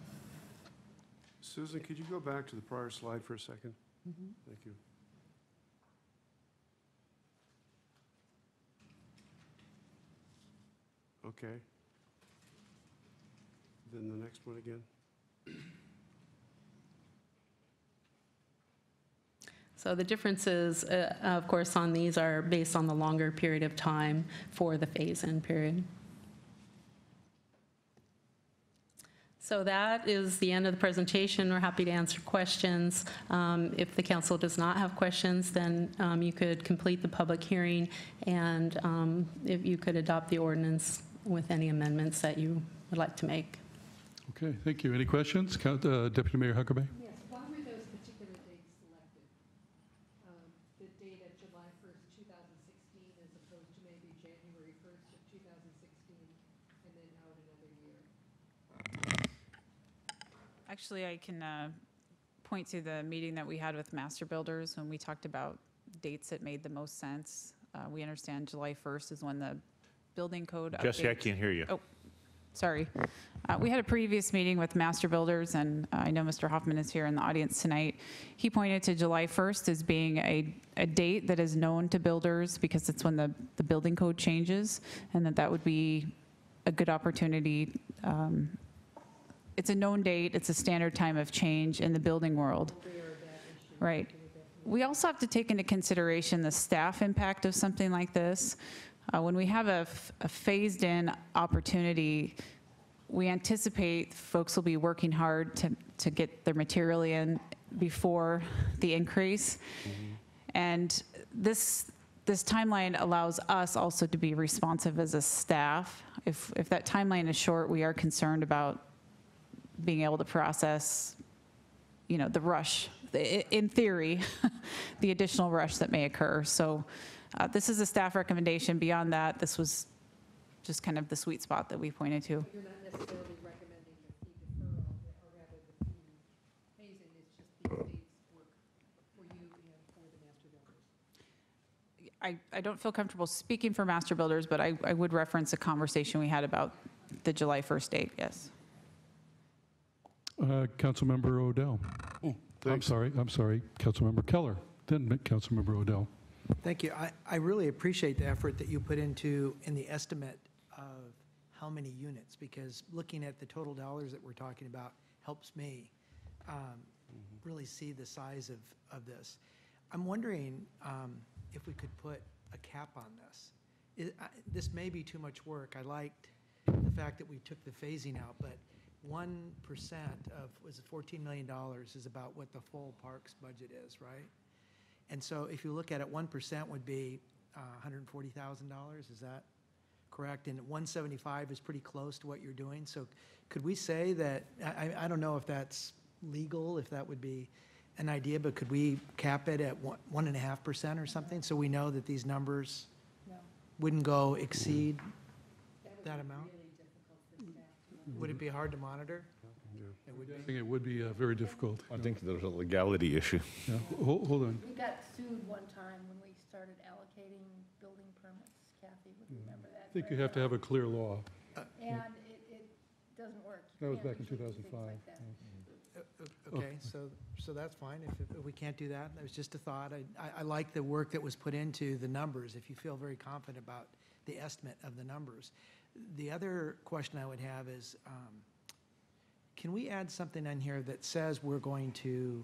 Susan, could you go back to the prior slide for a second? Thank you. Okay. Then the next one again? So the differences, uh, of course, on these are based on the longer period of time for the phase-in period. So that is the end of the presentation. We're happy to answer questions. Um, If the council does not have questions, then um, you could complete the public hearing, and um, if you could adopt the ordinance with any amendments that you would like to make. Okay, thank you. Any questions? Count- uh, Deputy Mayor Huckabee? Yes, why were those particular dates selected? Um, The date of July 1st, 2016, as opposed to maybe January 1st of 2016, and then out another year? Actually, I can uh, point to the meeting that we had with Master Builders when we talked about dates that made the most sense. Uh, We understand July 1st is when the building code. Jessi, I can't hear you. Oh, sorry. Uh, We had a previous meeting with Master Builders, and uh, I know Mr. Hoffman is here in the audience tonight. He pointed to July 1st as being a, a date that is known to builders because it's when the, the building code changes, and that that would be a good opportunity. um, It's a known date, it's a standard time of change in the building world. Right. We also have to take into consideration the staff impact of something like this. Uh, When we have a phased-in opportunity, we anticipate folks will be working hard to, to get their material in before the increase. And this, this timeline allows us also to be responsive as a staff. If, if that timeline is short, we are concerned about being able to process, you know, the rush, i- in theory, the additional rush that may occur. So uh, this is a staff recommendation. Beyond that, this was just kind of the sweet spot that we pointed to. You're not necessarily recommending the fee deferral, or rather the fee phasing, it's just these dates work for you and for the master builders. I, I don't feel comfortable speaking for master builders, but I, I would reference a conversation we had about the July 1st date, yes. Uh, Councilmember Odell. I'm sorry, I'm sorry, Councilmember Keller, then Councilmember Odell. Thank you. I, I really appreciate the effort that you put into, in the estimate of how many units, because looking at the total dollars that we're talking about helps me um, really see the size of, of this. I'm wondering um, if we could put a cap on this. It- I- This may be too much work. I liked the fact that we took the phasing out, but 1% of, was it $14 million is about what the full parks budget is, right? And so if you look at it, 1% would be uh, $140,000, is that correct? And 175 is pretty close to what you're doing. So could we say that, I, I- don't know if that's legal, if that would be an idea, but could we cap it at one, 1.5% or something? So we know that these numbers wouldn't go exceed that amount? Would it be hard to monitor? It would be. I think it would be uh, very difficult. I think there's a legality issue. Yeah, Hold hold on. We got sued one time when we started allocating building permits. Kathy would remember that. I think you have to have a clear law. And it, it doesn't work. You That was can't back in do things 2005. like that. Okay, so, so that's fine, if, if we can't do that, that was just a thought. I, I- I like the work that was put into the numbers, if you feel very confident about the estimate of the numbers. The other question I would have is, um, can we add something in here that says we're going to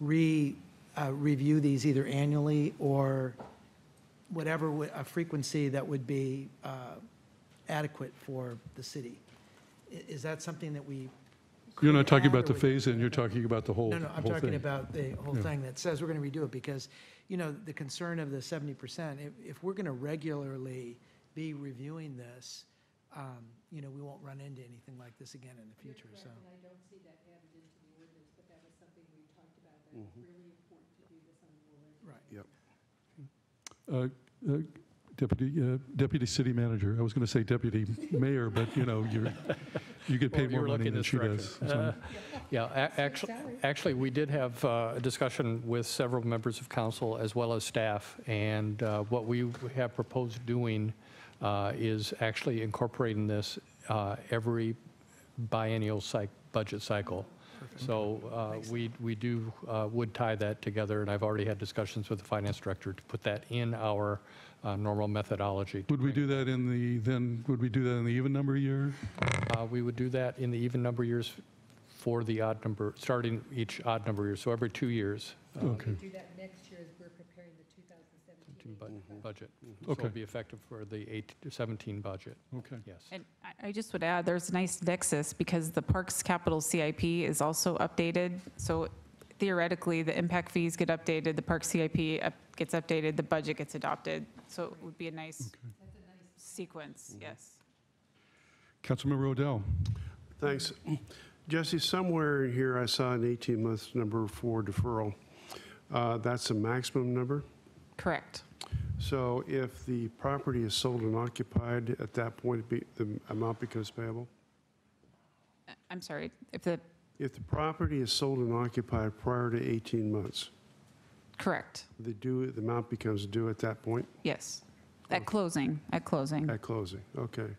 re, uh, review these either annually or whatever, wi- a frequency that would be uh, adequate for the city? I- Is that something that we You're not talking add, about or the phase-in, you're talking about the whole, no, no, I'm talking thing. about the whole Yeah. thing that says we're going to redo it, because, you know, the concern of the seventy percent, if, if we're going to regularly be reviewing this, um, you know, we won't run into anything like this again in the future, so. And I don't see that added into the ordinance, but that was something we talked about, that it's really important to do this on a more regular Yep. Uh, uh, Deputy, uh, Deputy City Manager, I was going to say Deputy Mayor, but, you know, you're, you get Well, paid you more were money looking than this she direction. does. so- Uh, Yeah, actually, actually, we did have uh, a discussion with several members of council as well as staff, and uh, what we have proposed doing uh, is actually incorporating this uh, every biennial cyc, budget cycle. So uh, we, we do, uh, would tie that together, and I've already had discussions with the finance director to put that in our uh, normal methodology. Would we do that in the, then, would we do that in the even number year? Uh, We would do that in the even number years for the odd number, starting each odd number year, so every two years. uh, Okay. Do that next year as we're preparing the 2017. bu- mm-hmm. Budget. Mm-hmm. So Okay. it'll be effective for the 8 to 17 budget. Okay. Yes. And I- I just would add, there's a nice nexus because the Parks Capital CIP is also updated. So theoretically, the impact fees get updated, the Parks CIP up- gets updated, the budget gets adopted. So it would be a nice sequence, mm-hmm. yes. Councilmember Odell? Thanks. Jessi, somewhere in here I saw an 18-month number for deferral. Uh, That's a maximum number? Correct. So if the property is sold and occupied, at that point, be- the amount becomes payable? Uh, I'm sorry, if the, If the property is sold and occupied prior to 18 months, correct, the due, the amount becomes due at that point, yes. At closing, at closing. at closing? Okay.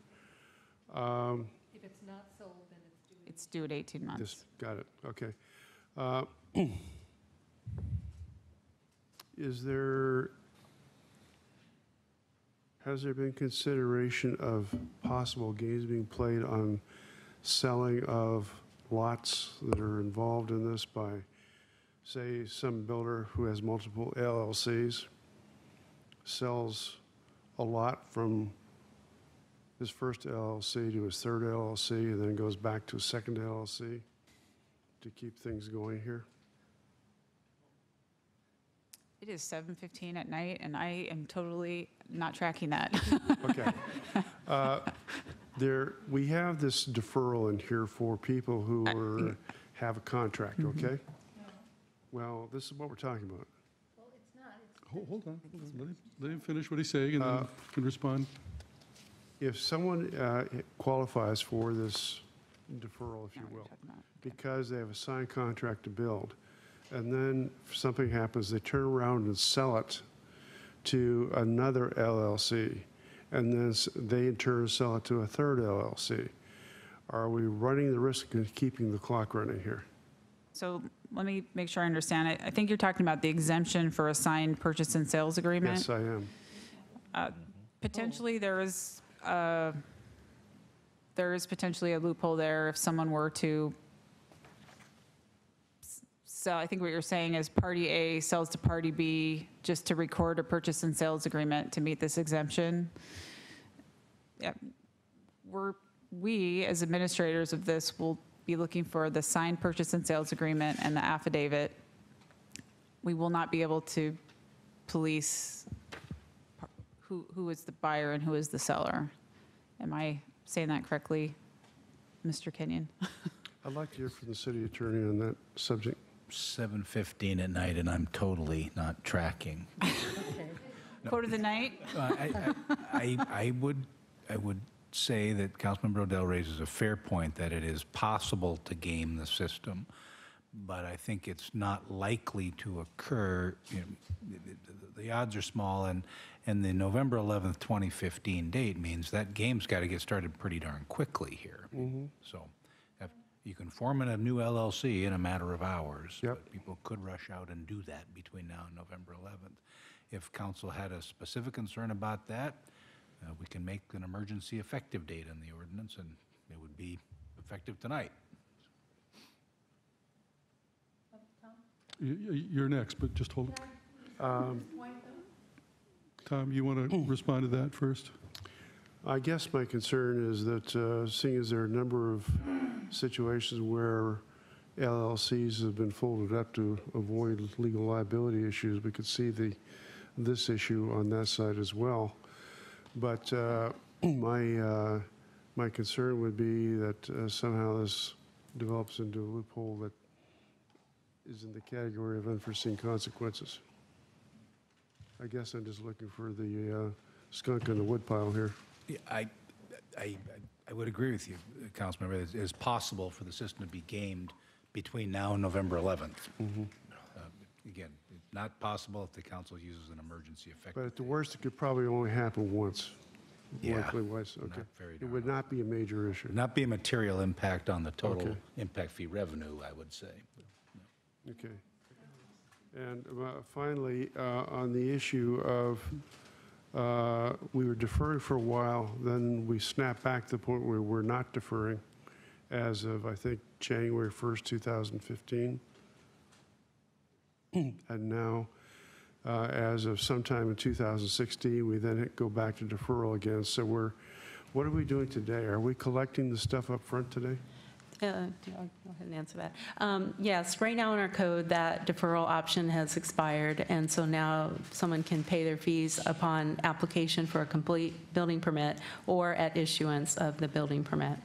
Um, If it's not sold, then it's due. It's due at 18 months. This, got it, okay. Uh, Is there, has there been consideration of possible games being played on selling of lots that are involved in this by, say, some builder who has multiple LLCs, sells a lot from his first LLC to his third LLC, and then goes back to a second LLC to keep things going here? It is 7:15 at night, and I am totally not tracking that. Okay. Uh, There, we have this deferral in here for people who are, have a contract, okay? Well, this is what we're talking about. Hold hold on, let him, let him finish what he's saying, and then Uh, you can respond. If someone uh, qualifies for this deferral, if you will, because they have a signed contract to build, and then something happens, they turn around and sell it to another LLC, and then s- they in turn sell it to a third LLC, are we running the risk of keeping the clock running here? So let me make sure I understand it. I think you're talking about the exemption for a signed purchase and sales agreement. Yes, I am. Uh, Potentially, there is, uh, there is potentially a loophole there if someone were to s- sell, I think what you're saying is Party A sells to Party B just to record a purchase and sales agreement to meet this exemption. Yeah, We're, we, as administrators of this, will be looking for the signed purchase and sales agreement and the affidavit. We will not be able to police who, who is the buyer and who is the seller. Am I saying that correctly, Mr. Kenyon? I'd like to hear from the city attorney on that subject. 7:15 at night, and I'm totally not tracking. Quote of the night? Uh, I, I, I I would, I would say that Councilmember Odell raises a fair point that it is possible to game the system, but I think it's not likely to occur. You know, the- the- the odds are small, and, and the November 11th, 2015 date means that game's got to get started pretty darn quickly here. So if you can form a new LLC in a matter of hours. but People could rush out and do that between now and November 11th. If council had a specific concern about that, uh, we can make an emergency effective date in the ordinance, and it would be effective tonight. Y- y- You're next, but just hold. Um, Tom, you want to respond to that first? I guess my concern is that, uh, seeing as there are a number of situations where LLCs have been folded up to avoid legal liability issues, we could see the, this issue on that side as well. But uh, my, uh, my concern would be that uh, somehow this develops into a loophole that is in the category of unforeseen consequences. I guess I'm just looking for the uh, skunk in the woodpile here. Yeah, I, I, I would agree with you, Councilmember. It is possible for the system to be gamed between now and November 11th. Mm-hmm. Uh, Again, it's not possible if the council uses an emergency effect. But at the worst, it could probably only happen once. Yeah, Likely was, okay. very It would not be a major issue. Not be a material impact on the total Okay. impact fee revenue, I would say. Okay. And uh, finally, uh, on the issue of, uh, we were deferring for a while, then we snapped back to the point where we're not deferring as of, I think, January 1st, 2015. And now, uh, as of sometime in 2016, we then go back to deferral again. So we're, what are we doing today? Are we collecting the stuff up front today? Uh, I'll Go ahead and answer that. Um, Yes, right now in our code, that deferral option has expired, and so now someone can pay their fees upon application for a complete building permit or at issuance of the building permit.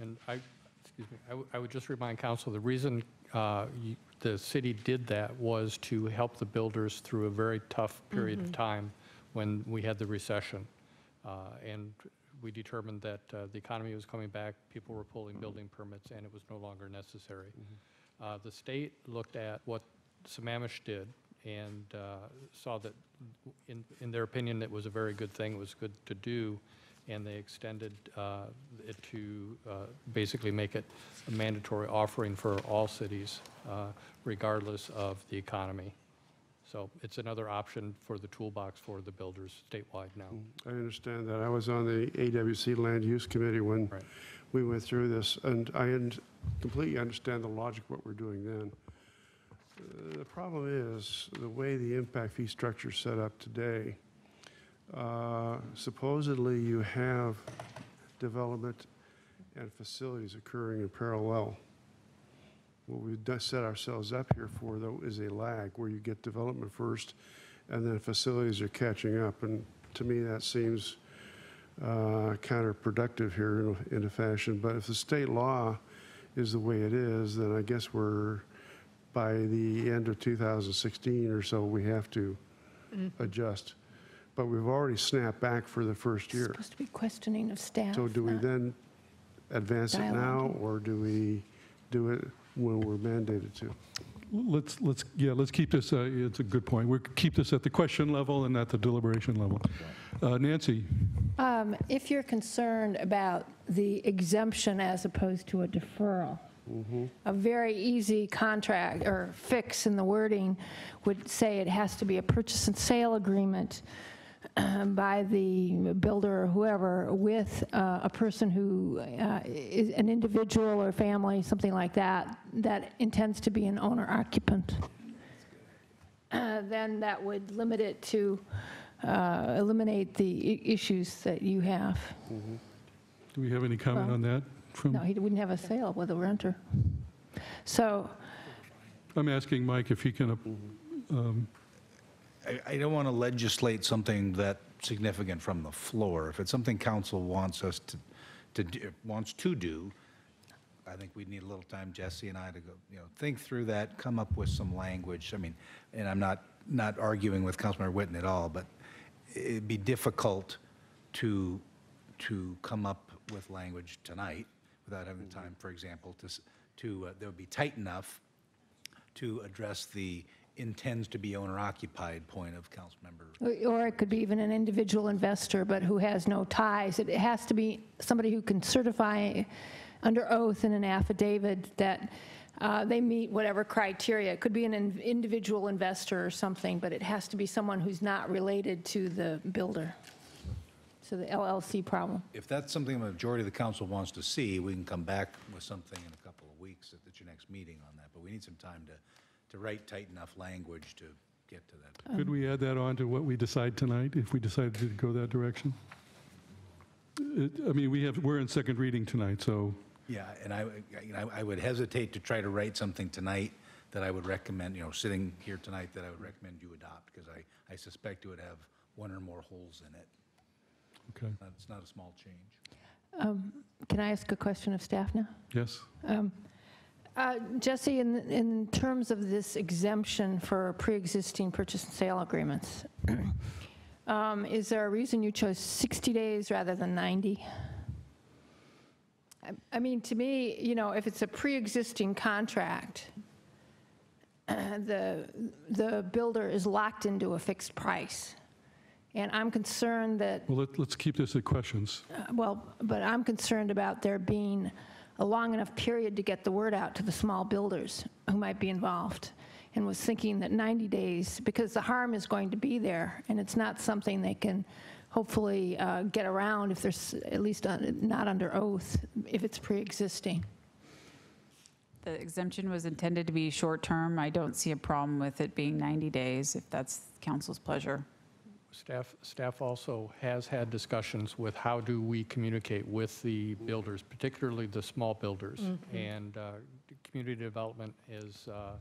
And I, excuse me, I w- I would just remind council, the reason uh, you- the city did that was to help the builders through a very tough period of Mhm. time when we had the recession. Uh, And we determined that uh, the economy was coming back, people were pulling building permits, and it was no longer necessary. Uh, The state looked at what Sammamish did and uh, saw that, in, in their opinion, it was a very good thing, it was good to do, and they extended uh, it to uh, basically make it a mandatory offering for all cities, uh, regardless of the economy. So it's another option for the toolbox for the builders statewide now. I understand that. I was on the AWC Land Use Committee when we went through this, and I un- completely understand the logic of what we're doing then. Uh, The problem is, the way the impact fee structure is set up today, uh, supposedly you have development and facilities occurring in parallel. What we've set ourselves up here for, though, is a lag, where you get development first, and then facilities are catching up. And to me, that seems uh, counterproductive here in a- in a fashion. But if the state law is the way it is, then I guess we're, by the end of 2016 or so, we have to adjust. But we've already snapped back for the first year. Supposed to be questioning of staff. So do we then advance it now, or do we do it when we're mandated to? Let's, let's, yeah, let's keep this, uh, it's a good point. We'll keep this at the question level and at the deliberation level. Uh, Nancy? Um, If you're concerned about the exemption as opposed to a deferral, a very easy contract or fix in the wording would say it has to be a purchase and sale agreement um, by the builder or whoever with uh, a person who uh, is an individual or family, something like that, that intends to be an owner occupant. Uh, Then that would limit it to, uh, eliminate the i- issues that you have. Do we have any comment Well, on that? from? No, he wouldn't have a sale with a renter. So, I'm asking Mike if he can, uh, um, I, I don't want to legislate something that significant from the floor. If it's something council wants us to, to, do- wants to do, I think we'd need a little time, Jessi and I, to go, you know, think through that, come up with some language. I mean, and I'm not, not arguing with Councilmember Whitten at all, but it'd be difficult to, to come up with language tonight without having the time, for example, to, s- to, uh, that would be tight enough to address the intends to be owner-occupied point of Councilmember. or it could be even an individual investor, but who has no ties. It has to be somebody who can certify under oath in an affidavit that uh, they meet whatever criteria. It could be an in- individual investor or something, but it has to be someone who's not related to the builder. So the LLC problem. If that's something the majority of the council wants to see, we can come back with something in a couple of weeks at at your next meeting on that. But we need some time to, to write tight enough language to get to that. could we add that on to what we decide tonight, if we decided to go that direction? It- I mean, we have, we're in second reading tonight, so Yeah, and I, you know, I would hesitate to try to write something tonight that I would recommend, you know, sitting here tonight, that I would recommend you adopt, because I, I suspect it would have one or more holes in it. Okay. It's not a small change. Um, Can I ask a question of staff now? Yes. Um, Uh, Jessi, in, in terms of this exemption for pre-existing purchase and sale agreements, um, is there a reason you chose 60 days rather than 90? I- mean, to me, you know, if it's a pre-existing contract, the, the builder is locked into a fixed price. And I'm concerned that Well, let- let's keep this at questions. uh, Well, but I'm concerned about there being a long enough period to get the word out to the small builders who might be involved, and was thinking that 90 days, because the harm is going to be there, and it's not something they can hopefully uh, get around if there's, at least un- not under oath, if it's pre-existing. The exemption was intended to be short-term. I don't see a problem with it being 90 days, if that's council's pleasure. Staff, staff also has had discussions with how do we communicate with the builders, particularly the small builders. Mhm. And uh, the community development is uh,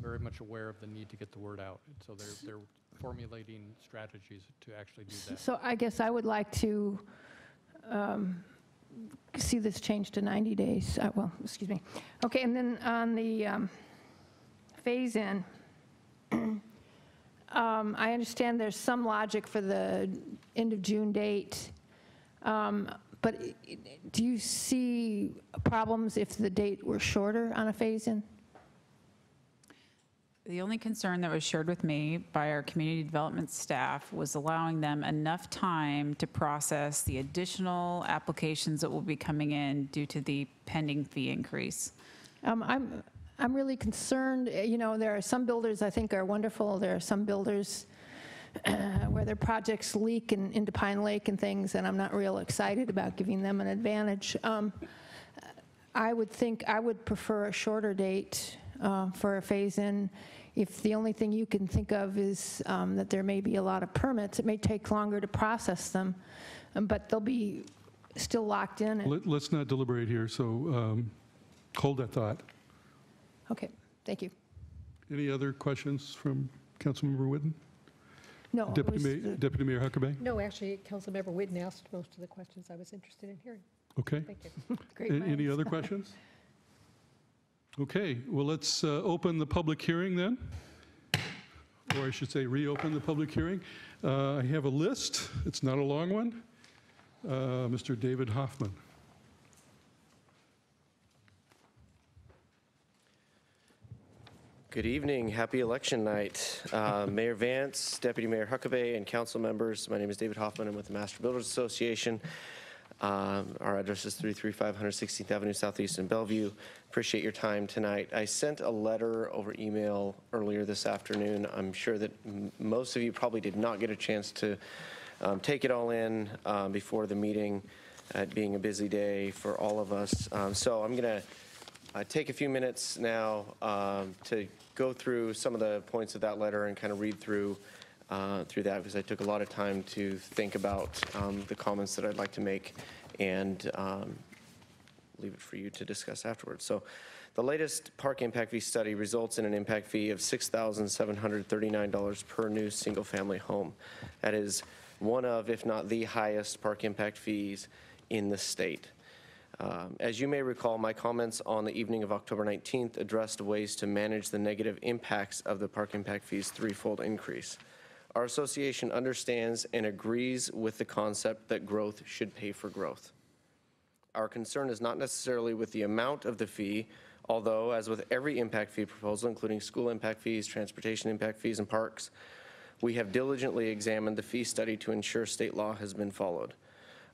very much aware of the need to get the word out. So they're, they're formulating strategies to actually do that. So I guess I would like to um, see this change to 90 days, Uh, well, excuse me. Okay, and then on the um, phase-in, um, I understand there's some logic for the end of June date, um, but i- i- do you see problems if the date were shorter on a phase-in? The only concern that was shared with me by our community development staff was allowing them enough time to process the additional applications that will be coming in due to the pending fee increase. Um, I'm, I'm really concerned, uh, you know, there are some builders I think are wonderful, there are some builders where their projects leak in- into Pine Lake and things, and I'm not real excited about giving them an advantage. Um, I would think, I would prefer a shorter date uh, for a phase-in. If the only thing you can think of is um, that there may be a lot of permits, it may take longer to process them, um, but they'll be still locked in. and- Let- Let's not deliberate here, so um, hold that thought. Okay, thank you. Any other questions from Councilmember Whitten? No, it Deputy was Ma- the- Deputy Mayor Huckabee? No, actually, Councilmember Whitten asked most of the questions I was interested in hearing. Okay. Thank you. Great A- Any other questions? Okay, well, let's uh, open the public hearing then, or I should say, reopen the public hearing. Uh, I have a list, it's not a long one. Uh, Mr. David Hoffman. Good evening. Happy election night. Uh, Mayor Vance, Deputy Mayor Huckabee, and council members. My name is David Hoffman. I'm with the Master Builders Association. Um, Our address is 335 116th Avenue Southeast in Bellevue. Appreciate your time tonight. I sent a letter over email earlier this afternoon. I'm sure that most of you probably did not get a chance to um, take it all in um, before the meeting, uh, it being a busy day for all of us. Um, So I'm going to uh, take a few minutes now um, to go through some of the points of that letter and kind of read through uh, through that because I took a lot of time to think about um, the comments that I'd like to make and um, leave it for you to discuss afterwards. So the latest park impact fee study results in an impact fee of $6,739 per new single-family home. That is one of, if not the highest park impact fees in the state. Um, As you may recall, my comments on the evening of October 19th addressed ways to manage the negative impacts of the park impact fees threefold increase. Our association understands and agrees with the concept that growth should pay for growth. Our concern is not necessarily with the amount of the fee, although, as with every impact fee proposal, including school impact fees, transportation impact fees, and parks, we have diligently examined the fee study to ensure state law has been followed.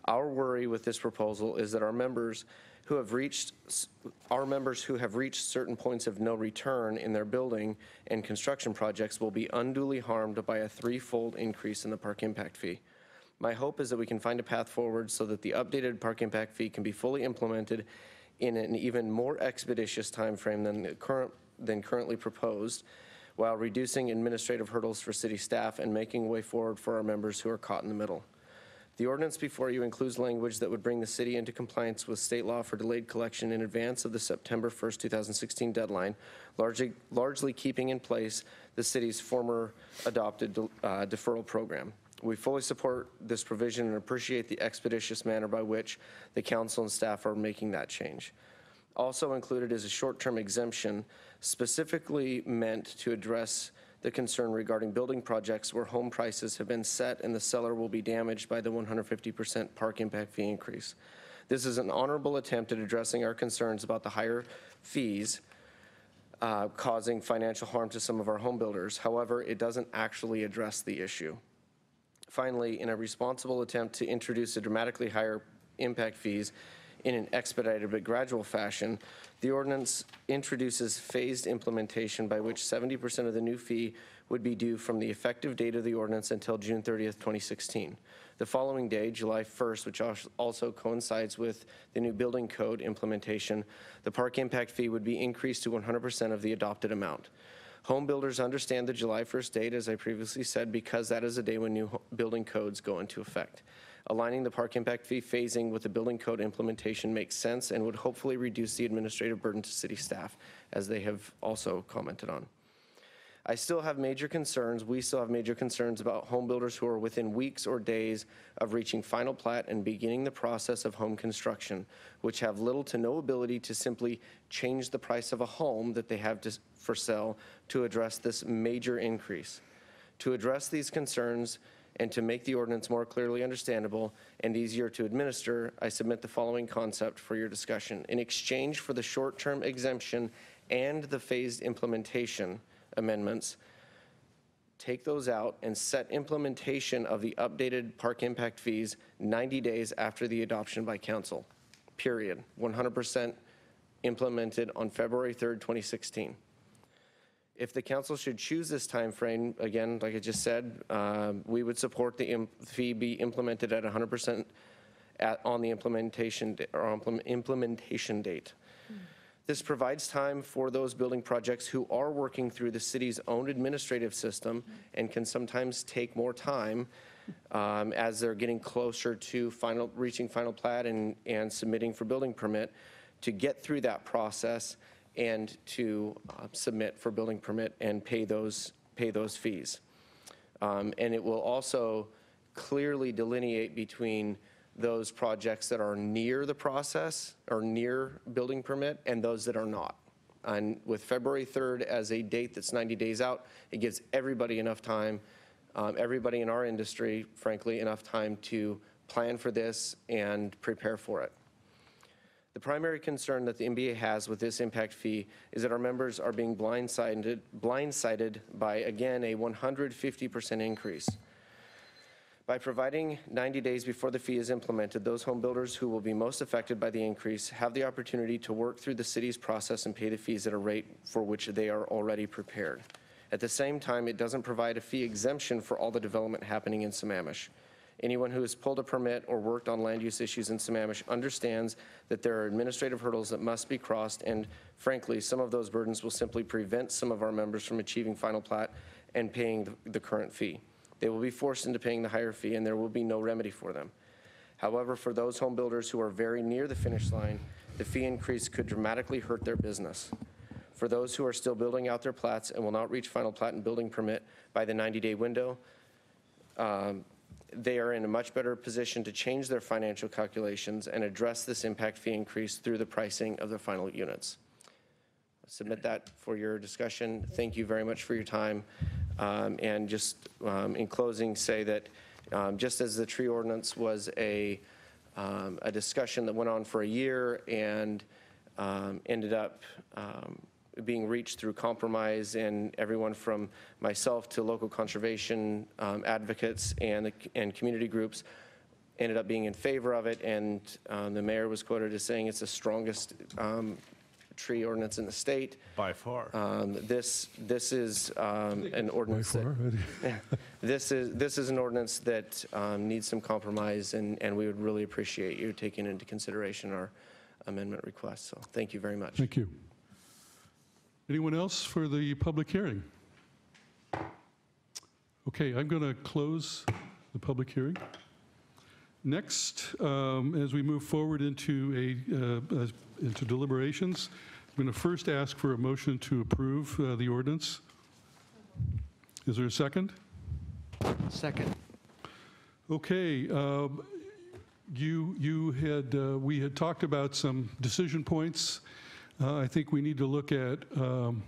Our worry with this proposal is that our members who have reached, our members who have reached certain points of no return in their building and construction projects will be unduly harmed by a threefold increase in the park impact fee. My hope is that we can find a path forward so that the updated park impact fee can be fully implemented in an even more expeditious timeframe than the current, than currently proposed, while reducing administrative hurdles for city staff and making way forward for our members who are caught in the middle. The ordinance before you includes language that would bring the city into compliance with state law for delayed collection in advance of the September 1st, 2016 deadline, largely, largely keeping in place the city's former adopted uh, deferral program. We fully support this provision and appreciate the expeditious manner by which the council and staff are making that change. Also included is a short-term exemption specifically meant to address the concern regarding building projects where home prices have been set and the seller will be damaged by the 150% park impact fee increase. This is an honorable attempt at addressing our concerns about the higher fees uh, causing financial harm to some of our home builders. However, it doesn't actually address the issue. Finally, in a responsible attempt to introduce a dramatically higher impact fees in an expedited but gradual fashion, the ordinance introduces phased implementation by which 70% of the new fee would be due from the effective date of the ordinance until June 30th, 2016. The following day, July 1st, which also coincides with the new building code implementation, the park impact fee would be increased to 100% of the adopted amount. Home builders understand the July 1st date, as I previously said, because that is the day when new building codes go into effect. Aligning the park impact fee phasing with the building code implementation makes sense and would hopefully reduce the administrative burden to city staff, as they have also commented on. I still have major concerns, we still have major concerns about home builders who are within weeks or days of reaching final plat and beginning the process of home construction, which have little to no ability to simply change the price of a home that they have to, for sale to address this major increase. To address these concerns and to make the ordinance more clearly understandable and easier to administer, I submit the following concept for your discussion. In exchange for the short-term exemption and the phased implementation amendments, take those out and set implementation of the updated park impact fees 90 days after the adoption by council, period. 100% implemented on February 3rd, 2016. If the council should choose this time frame, again, like I just said, uh, we would support the fee be implemented at 100% at, on the implementation, or implement- implementation date. This provides time for those building projects who are working through the city's own administrative system and can sometimes take more time um, as they're getting closer to final, reaching final plat and, and submitting for building permit, to get through that process and to uh, submit for building permit and pay those, pay those fees. Um, And it will also clearly delineate between those projects that are near the process or near building permit and those that are not. And with February 3rd as a date that's 90 days out, it gives everybody enough time, um, everybody in our industry, frankly, enough time to plan for this and prepare for it. The primary concern that the MBA has with this impact fee is that our members are being blindsided, blindsided by, again, a 150% increase. By providing 90 days before the fee is implemented, those home builders who will be most affected by the increase have the opportunity to work through the city's process and pay the fees at a rate for which they are already prepared. At the same time, it doesn't provide a fee exemption for all the development happening in Sammamish. Anyone who has pulled a permit or worked on land use issues in Sammamish understands that there are administrative hurdles that must be crossed, and frankly, some of those burdens will simply prevent some of our members from achieving final plat and paying the- the current fee. They will be forced into paying the higher fee, and there will be no remedy for them. However, for those home builders who are very near the finish line, the fee increase could dramatically hurt their business. For those who are still building out their plats and will not reach final plat and building permit by the 90-day window, um, they are in a much better position to change their financial calculations and address this impact fee increase through the pricing of their final units. Submit that for your discussion. Thank you very much for your time. Um, And just um, in closing, say that um, just as the tree ordinance was a, um, a discussion that went on for a year and um, ended up um, being reached through compromise, and everyone from myself to local conservation um, advocates and, and community groups ended up being in favor of it, and um, the mayor was quoted as saying it's the strongest um, tree ordinance in the state. By far. Um, This, this is um, an ordinance that, this is, this is an ordinance that um, needs some compromise, and, and we would really appreciate you taking into consideration our amendment request. So thank you very much. Thank you. Anyone else for the public hearing? Okay, I'm going to close the public hearing. Next, um, as we move forward into a, uh, as- into deliberations, I'm going to first ask for a motion to approve uh, the ordinance. Is there a second? Second. Okay, um, You, you had, uh, we had talked about some decision points. Uh, I think we need to look at, um,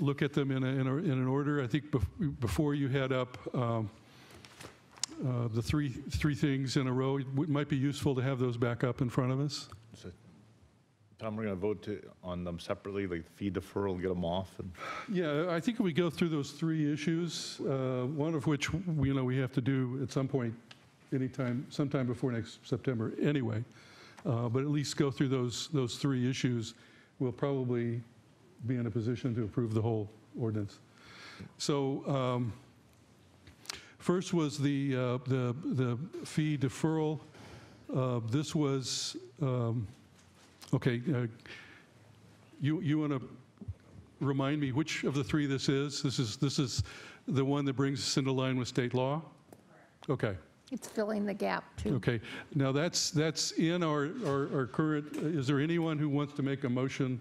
look at them in a, in a, in an order. I think bef- before you had up um, uh, the three, three things in a row, it might be useful to have those back up in front of us. So, Tom, we're going to vote to- on them separately, like fee deferral, get them off, and Yeah, I think if we go through those three issues, uh, one of which, we you know, we have to do at some point, anytime, sometime before next September anyway, uh, but at least go through those, those three issues, we'll probably be in a position to approve the whole ordinance. So um, first was the, uh, the the fee deferral. Uh, This was, um, okay, uh, you, you want to remind me which of the three this is? This is, this is the one that brings us into line with state law? Okay, It's filling the gap, too. okay. Now, that's, that's in our, our, our current, is there anyone who wants to make a motion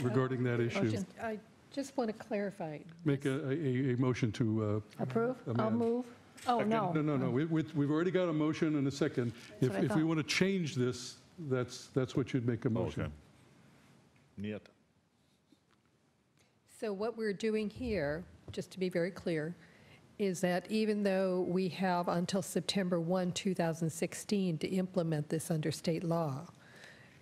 regarding that issue? I just want to clarify. Make a, a, a motion to. uh, Approve? I'll amend. move. Oh, no. No, no, no, we, we- we've already got a motion and a second. If, what I if we thought. want to change this, that's, that's what you'd make a motion. okay. Niet. So what we're doing here, just to be very clear, is that even though we have until September 1, 2016 to implement this under state law,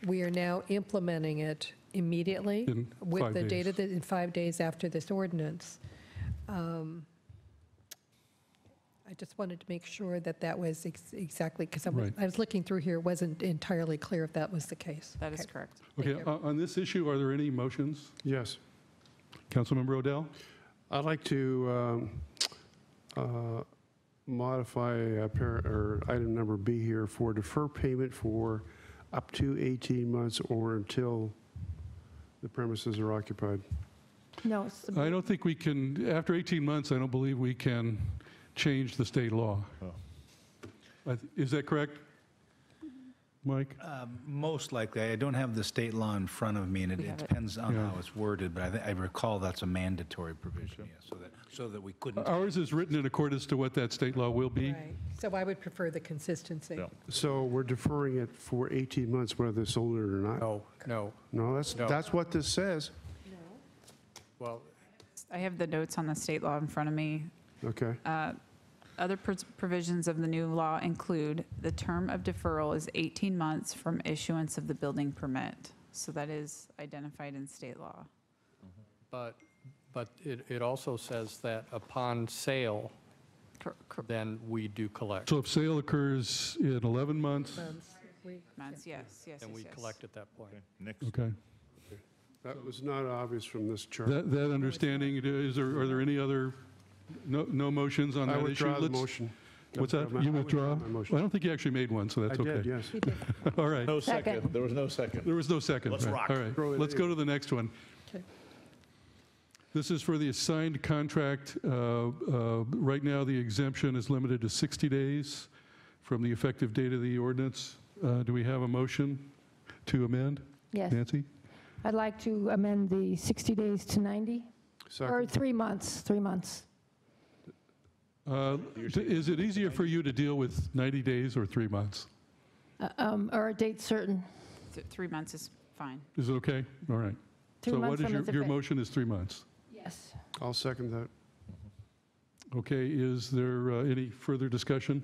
we are now implementing it immediately In with five the date days. of the, in five days after this ordinance. Um, I just wanted to make sure that that was ex- exactly, because I was, Right. I was looking through here, it wasn't entirely clear if that was the case. That is Okay. correct. Okay, Thank you. on on this issue, are there any motions? Yes. Councilmember Odell? I'd like to um, uh, modify uh, par- or item number B here for defer payment for up to 18 months or until the premises are occupied. No, it's I don't think we can, after 18 months, I don't believe we can change the state law. Oh. I th- Is that correct? Mike? Um, Most likely, I don't have the state law in front of me, and it We it have it. depends on Yeah. how it's worded, but I thi- I recall that's a mandatory provision, yes, so that, so that we couldn't. Ours is written in accordance to what that state law will be. Right. So I would prefer the consistency. Yeah. So we're deferring it for 18 months, whether it's sold it or not? No, no. No, that's, No. that's what this says. No. Well, I have the notes on the state law in front of me. Okay. Uh, Other pros- provisions of the new law include the term of deferral is 18 months from issuance of the building permit. So that is identified in state law. but, but it, it also says that upon sale, Cor- cor- then we do collect. So if sale occurs in 11 months, Months, we- Months, yes, yes, And yes, we yes. collect at that point. Next. okay. That was not obvious from this chart. That, that understanding, is there, are there any other, no, no motions on I that issue? withdraw the Let's- motion. What's that? I You withdraw withdraw? my motion. Well, I don't think you actually made one, so I that's okay. did, yes. All right. No Second. second, there was no second. There was no second. Let's right. rock. All right, Throw it let's in. go to the next one. Okay. This is for the assigned contract. Uh, uh, Right now, the exemption is limited to 60 days from the effective date of the ordinance. Uh, Do we have a motion to amend? Yes. Nancy? I'd like to amend the 60 days to 90, or Second. three months, three months. Uh, Is it easier for you to deal with 90 days or three months? Uh, um, Or a date certain. Th- Three months is fine. Is it okay? All right. Three So months what is from your, its your effect- motion is three months? Yes. I'll second that. Okay, is there uh, any further discussion?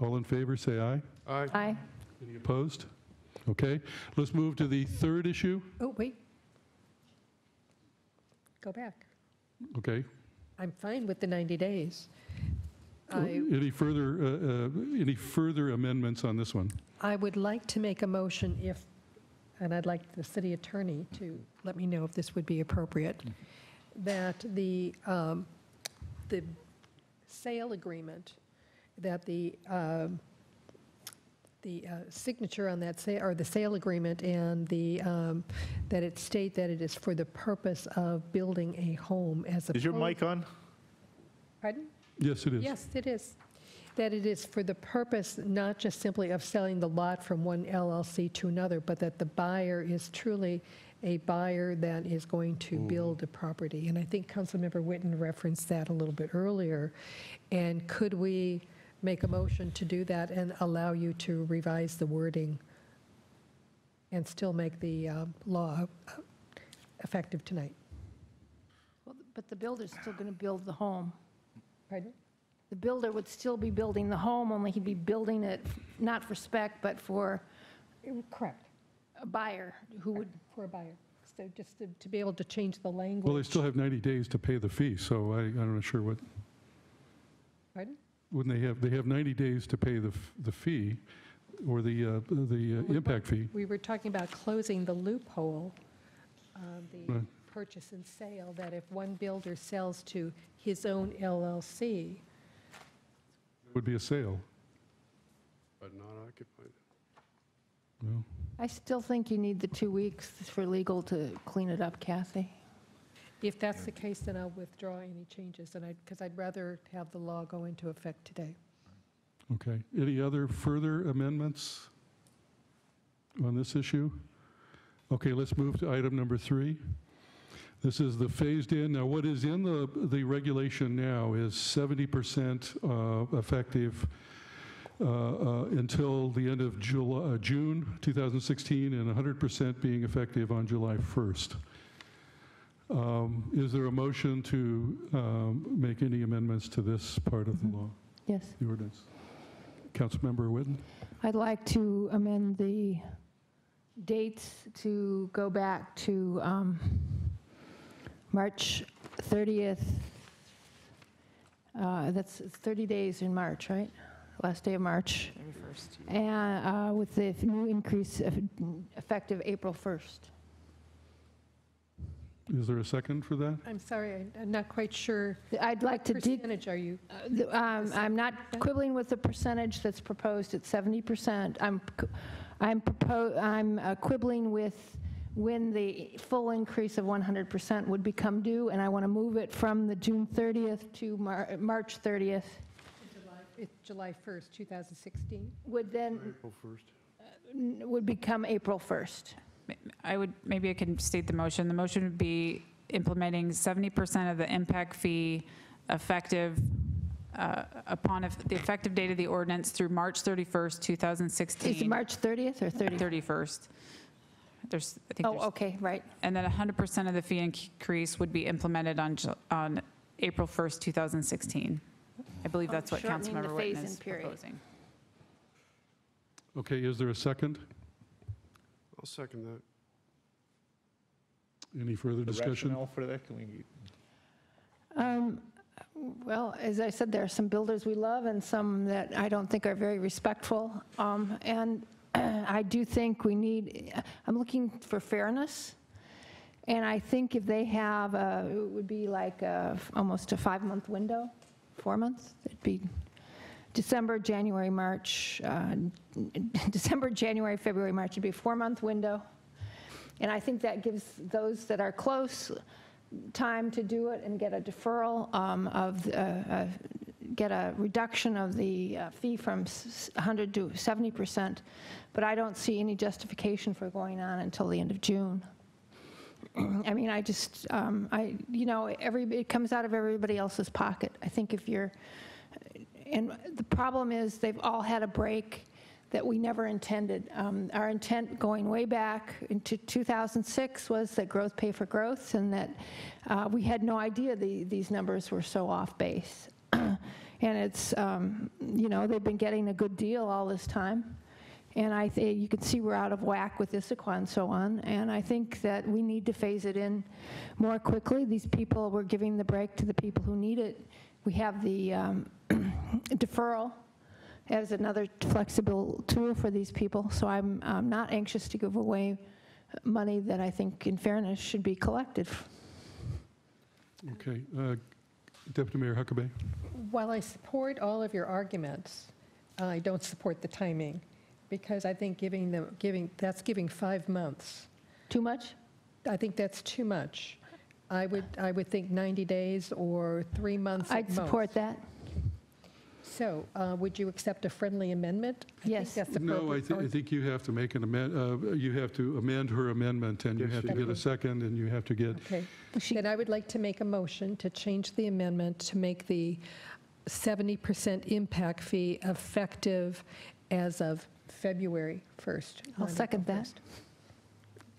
All in favor, say aye. Aye. Aye. Any opposed? Okay, let's move to the third issue. Oh, wait. Go back. Okay, I'm fine with the 90 days. I, any further, uh, uh, any further amendments on this one? I would like to make a motion if, and I'd like the city attorney to let me know if this would be appropriate, that the, um, the sale agreement, that the, um, the uh, signature on that sale, or the sale agreement and the, um, that it state that it is for the purpose of building a home as a. Is your mic on? Pardon? Yes, it is. Yes, it is. That it is for the purpose, not just simply of selling the lot from one LLC to another, but that the buyer is truly a buyer that is going to build a property. And I think Councilmember Whitten referenced that a little bit earlier. And could we make a motion to do that and allow you to revise the wording and still make the uh, law uh, effective tonight. Well, But the builder's still going to build the home. Pardon? The builder would still be building the home, only he'd be building it not for spec, but for Correct. a buyer who would, For a buyer. So just to- to be able to change the language. Well, they still have 90 days to pay the fee, so I, I'm not sure what, Pardon? When they have, they have 90 days to pay the, f- the fee, or the, uh, the uh, impact fee. We were talking about closing the loophole, uh, the Right. purchase and sale, that if one builder sells to his own LLC, It Would be a sale. But not occupied. Well, I still think you need the two weeks for legal to clean it up, Kathy. If that's the case, then I'll withdraw any changes, and I, because I'd rather have the law go into effect today. Okay. Any other further amendments on this issue? Okay, let's move to item number three. This is the phased in. Now, what is in the, the regulation now is 70% uh, effective uh, uh, until the end of July, uh, June 2016, and 100% being effective on July 1st. Um, Is there a motion to um, make any amendments to this part of the law, Yes. the ordinance? Councilmember Whitten? I'd like to amend the dates to go back to um, March 30th. Uh, That's 30 days in March, right? Last day of March. 31st. And uh, with the new increase eff- effective April 1st. Is there a second for that? I'm sorry, I- I'm not quite sure. I'd like to What dig, percentage are you? The- um, I'm not quibbling with the percentage that's proposed at 70%. I'm, c- I'm propo, I'm uh, quibbling with when the full increase of 100% would become due, and I want to move it from the June 30th to Mar- March 30th. It's July 1st, 2016? Would then, April 1st. n- would become April 1st. I would, maybe I can state the motion. The motion would be implementing 70% of the impact fee effective uh, upon eff- the effective date of the ordinance through March 31st, 2016. Is it March 30th or 30th? 31st. There's, I think Oh, there's, okay, right. and then 100% of the fee increase would be implemented on, Ju- on April 1st, 2016. I believe that's what Shortening the Councilmember Whitten phase-in is period. proposing. Okay, is there a second? I'll second that. Any further The discussion? rationale for that, can we, Um, Well, as I said, there are some builders we love and some that I don't think are very respectful. Um, And I do think we need, I'm looking for fairness. And I think if they have, a- it would be like a- almost a five-month window, four months? It'd be December, January, March, uh, December, January, February, March, it'd be a four-month window. And I think that gives those that are close time to do it and get a deferral um, of, uh, uh, get a reduction of the uh, fee from 100 to 70%. But I don't see any justification for going on until the end of June. I mean, I just, um, I, you know, every, it comes out of everybody else's pocket. I think if you're, and the problem is, they've all had a break that we never intended. Um, Our intent going way back into 2006 was that growth pay for growth, and that uh, we had no idea the- these numbers were so off base. And it's, um, you know, they've been getting a good deal all this time. And I think, you can see we're out of whack with Issaquah and so on. And I think that we need to phase it in more quickly. These people, we're giving the break to the people who need it. We have the um, deferral as another flexible tool for these people. So I'm, I'm not anxious to give away money that I think, in fairness, should be collected. Okay, uh, Deputy Mayor Huckabee? While I support all of your arguments, I don't support the timing, because I think giving them, giving, that's giving five months. Too much? I think that's too much. I would, I would think 90 days or three months I'd most. support that. So uh, would you accept a friendly amendment? I think Yes. that's No, I appropriate. thi- I think you have to make an amend, uh, you have to amend her amendment, and you Yes, have you to get a second, and you have to get, Okay, then I would like to make a motion to change the amendment to make the 70% impact fee effective as of February 1st. I'll not second April that.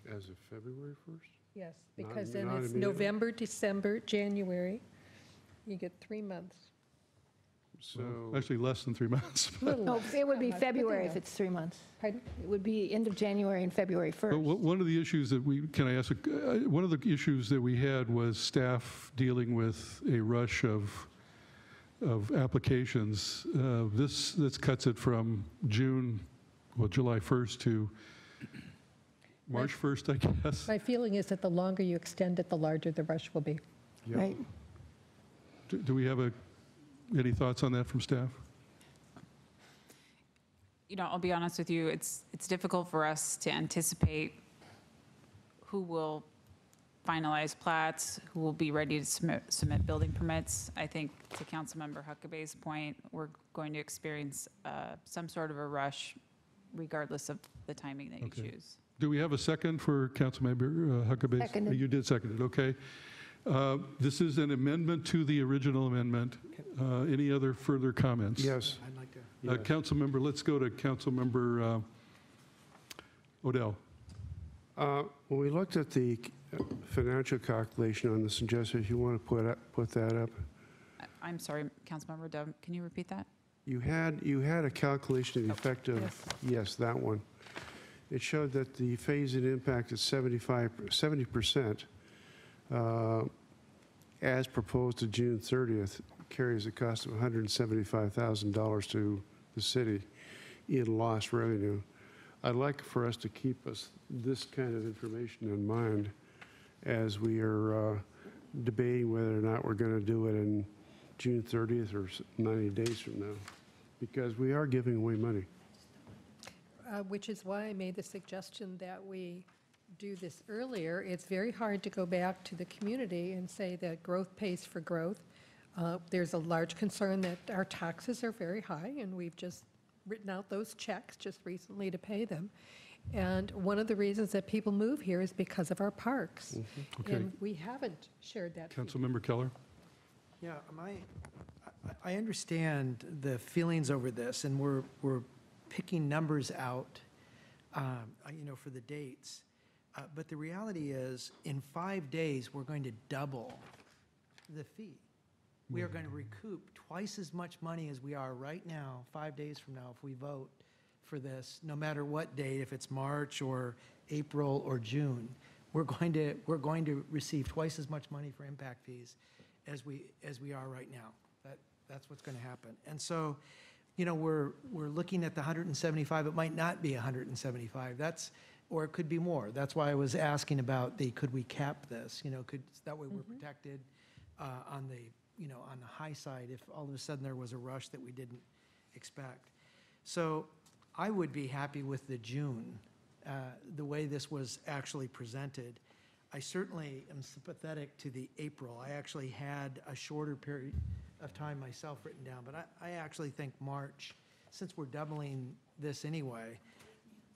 1st. As of February 1st? Yes, Not- because then not it's immediately? November, December, January. You get three months. So, Actually, less than three months. Little No, it would be February if it's three months. Pardon? It would be end of January and February But 1st. one one of the issues that we, can I ask, uh, one of the issues that we had was staff dealing with a rush of, of applications. Uh, This, this cuts it from June, well, July 1st to March 1st, I guess. My feeling is that the longer you extend it, the larger the rush will be. Yep. Right. Do- Do we have a, any thoughts on that from staff? You know, I'll be honest with you, it's, it's difficult for us to anticipate who will finalize plats, who will be ready to submit, submit building permits. I think to Councilmember Huckabee's point, we're going to experience uh, some sort of a rush regardless of the timing that you Okay. Choose. Do we have a second for Councilmember uh, Huckabee? Seconded. You did second it, okay. Uh, This is an amendment to the original amendment. Uh, Any other further comments? yes. I'd like to. Uh, yes. Councilmember, let's go to Councilmember uh, Odell. Uh, When we looked at the uh, financial calculation on the suggestion, if you want to put, up- put that up, I- I'm sorry, Councilmember Dove, can you repeat that? you had, you had a calculation of the effect of, yes. yes, that one. It showed that the phase-in impact is 75, 70%, uh, as proposed to June 30th, carries a cost of $175,000 to the city in lost revenue. I'd like for us to keep us this kind of information in mind as we are uh, debating whether or not we're going to do it in June 30th or 90 days from now, because we are giving away money. Uh, Which is why I made the suggestion that we do this earlier. It's very hard to go back to the community and say that growth pays for growth. Uh, There's a large concern that our taxes are very high, and we've just written out those checks just recently to pay them. And one of the reasons that people move here is because of our parks. Okay. And we haven't shared that. feedback. Councilmember Keller? Yeah, my, I- I understand the feelings over this, and we're, we're picking numbers out, um, uh, you know, for the dates. Uh, But the reality is, in five days, we're going to double the fee. We are going to recoup twice as much money as we are right now, five days from now, if we vote for this, no matter what date, if it's March or April or June. We're going to, we're going to receive twice as much money for impact fees as we, as we are right now. That, that's what's going to happen. And so, you know, we're, we're looking at the 175, it might not be 175, that's, or it could be more. That's why I was asking about the, could we cap this? You know, could, that way we're protected uh, on the, you know, on the high side if all of a sudden there was a rush that we didn't expect. So I would be happy with the June, uh, the way this was actually presented. I certainly am sympathetic to the April. I actually had a shorter period of time myself written down, but I, I actually think March, since we're doubling this anyway,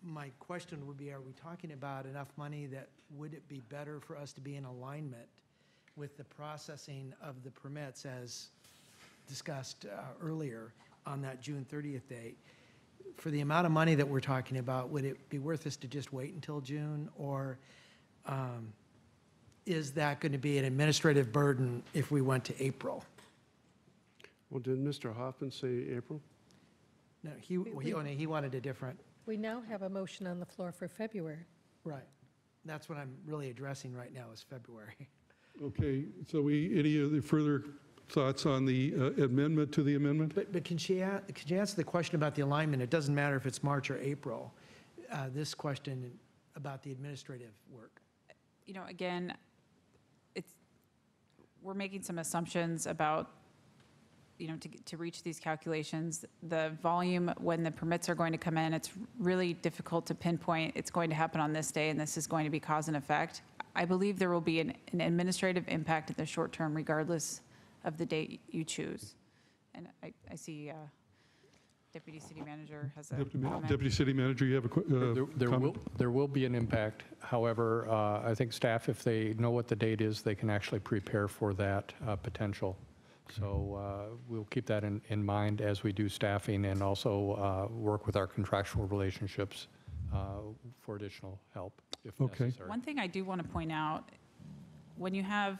my question would be, are we talking about enough money that, would it be better for us to be in alignment with the processing of the permits as discussed uh, earlier on that June 30th date? For the amount of money that we're talking about, would it be worth us to just wait until June? Or um, is that going to be an administrative burden if we went to April? Well, did Mr. Hoffman say April? No, he, he only- he wanted a different, We now have a motion on the floor for February. right. That's what I'm really addressing right now is February. Okay, so we, any other further thoughts on the uh, amendment to the amendment? But, but can she, a- could you answer the question about the alignment? It doesn't matter if it's March or April. Uh, This question about the administrative work. you know, again, it's, we're making some assumptions about, you know, to, to reach these calculations. The volume, when the permits are going to come in, it's really difficult to pinpoint, it's going to happen on this day, and this is going to be cause and effect. I believe there will be an, an administrative impact in the short term regardless of the date you choose. And I, I see uh, Deputy City Manager has a Deputy Ma- comment. Deputy City Manager, you have a que- uh, There- There will, comment? there will be an impact. However, uh, I think staff, if they know what the date is, they can actually prepare for that uh, potential. So uh, we'll keep that in, in mind as we do staffing and also uh, work with our contractual relationships uh, for additional help if Okay. necessary. One thing I do want to point out, when you have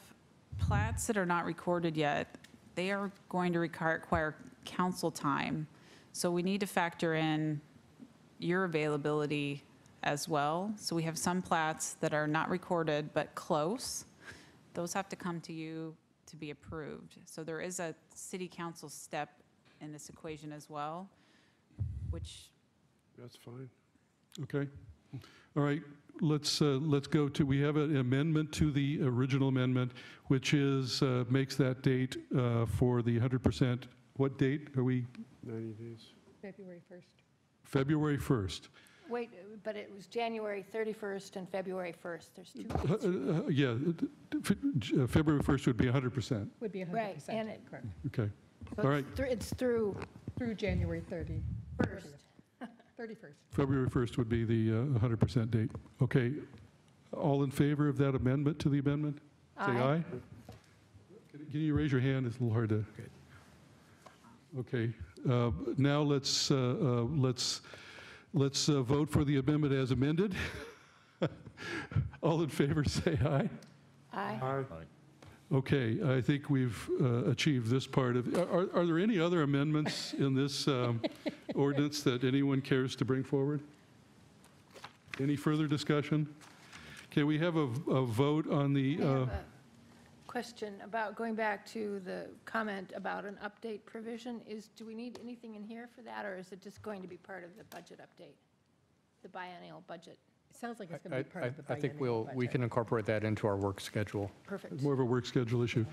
plats that are not recorded yet, they are going to require, require council time. So we need to factor in your availability as well. So we have some plats that are not recorded but close. Those have to come to you to be approved. So there is a city council step in this equation as well, which That's fine. Okay. All right, let's, uh, let's go to, we have an amendment to the original amendment, which is, uh, makes that date uh, for the 100%, what date are we? 90 days. February 1st. February 1st. Wait, but it was January 31st and February 1st. There's two. Uh, uh, Yeah, f- uh, February 1st would be 100%. Would be 100%. Right, and it- Correct. Okay. So All right, it's through- It's through Through January 30. 1st. 31st. February 1st would be the uh, 100% date. Okay, all in favor of that amendment to the amendment? Say Aye. aye. Can you raise your hand? It's a little hard to. Okay, uh, now let's, uh, uh, let's, let's uh, vote for the amendment as amended. All in favor, say aye. Aye. Aye. Okay, I think we've uh, achieved this part of, are, are there any other amendments in this um, ordinance that anyone cares to bring forward? Any further discussion? Can we have a, a vote on the, uh, have a question about, going back to the comment about an update provision, is, do we need anything in here for that, or is it just going to be part of the budget update? The biennial budget? It sounds like it's I- going to be part I- of the I think we'll, we can incorporate that into our work schedule. Perfect. more of a work schedule issue?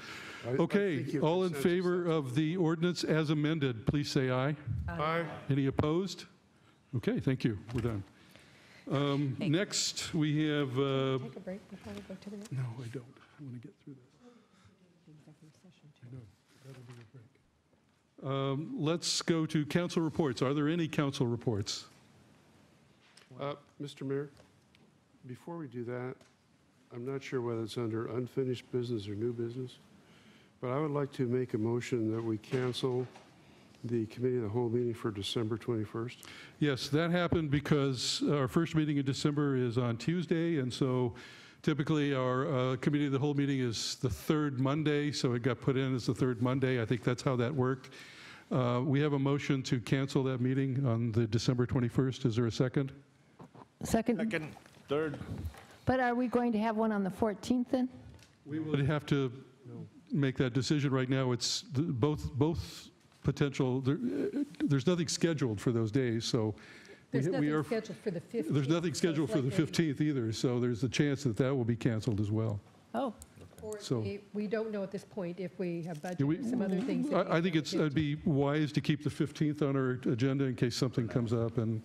I- I Okay, think you all in consensus favor of the ordinance as amended, please say aye. Aye. Any opposed? Okay, thank you, we're done. Um, Next, we have, uh, Take a break before we go to the next no, I don't, I want to get through this. executive session. I know, that'll be a break. Um, Let's go to council reports. Are there any council reports? Uh, Mr. Mayor, before we do that, I'm not sure whether it's under unfinished business or new business, but I would like to make a motion that we cancel the committee of the whole meeting for December 21st. Yes, that happened because our first meeting in December is on Tuesday, and so typically our uh, committee of the whole meeting is the third Monday, so it got put in as the third Monday. I think that's how that worked. Uh, We have a motion to cancel that meeting on the December 21st. Is there a second? Second, Second, third, but are we going to have one on the 14th then? We would have to make that decision right now. It's th- both, both potential, there- uh, there's nothing scheduled for those days, so. We There's ha- we nothing are- scheduled for the 15th. There's nothing so it's scheduled for the likely- 15th either, so there's a chance that that will be canceled as well. Oh, Or So- we- we don't know at this point if we have Yeah, budget we- or some other things. that we I I think it's, to it'd be wise to keep the 15th on our agenda in case something comes up, and,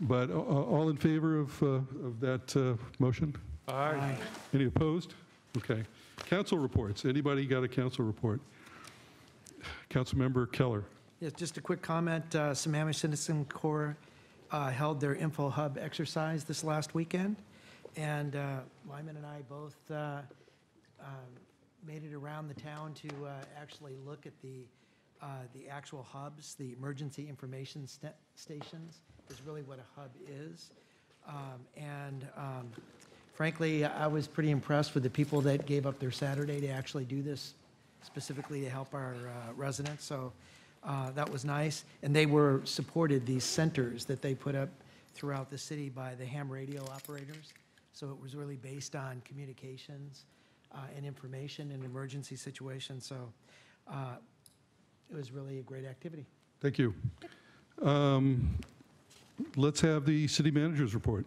but a- a- all in favor of, uh, of that uh, motion? Aye. Any opposed? Okay. Council reports. Anybody got a council report? Councilmember Keller. Yes, just a quick comment. Uh, Sammamish Citizen Corps uh, held their Info Hub exercise this last weekend, and uh, Lyman and I both uh, um, made it around the town to uh, actually look at the, uh, the actual hubs, the emergency information sta- stations is really what a hub is. Um, And um, frankly, I was pretty impressed with the people that gave up their Saturday to actually do this specifically to help our uh, residents, so uh, that was nice. And they were supported, these centers that they put up throughout the city by the ham radio operators. So it was really based on communications uh, and information in emergency situations, so uh, it was really a great activity. Thank you. Um, Let's have the city manager's report.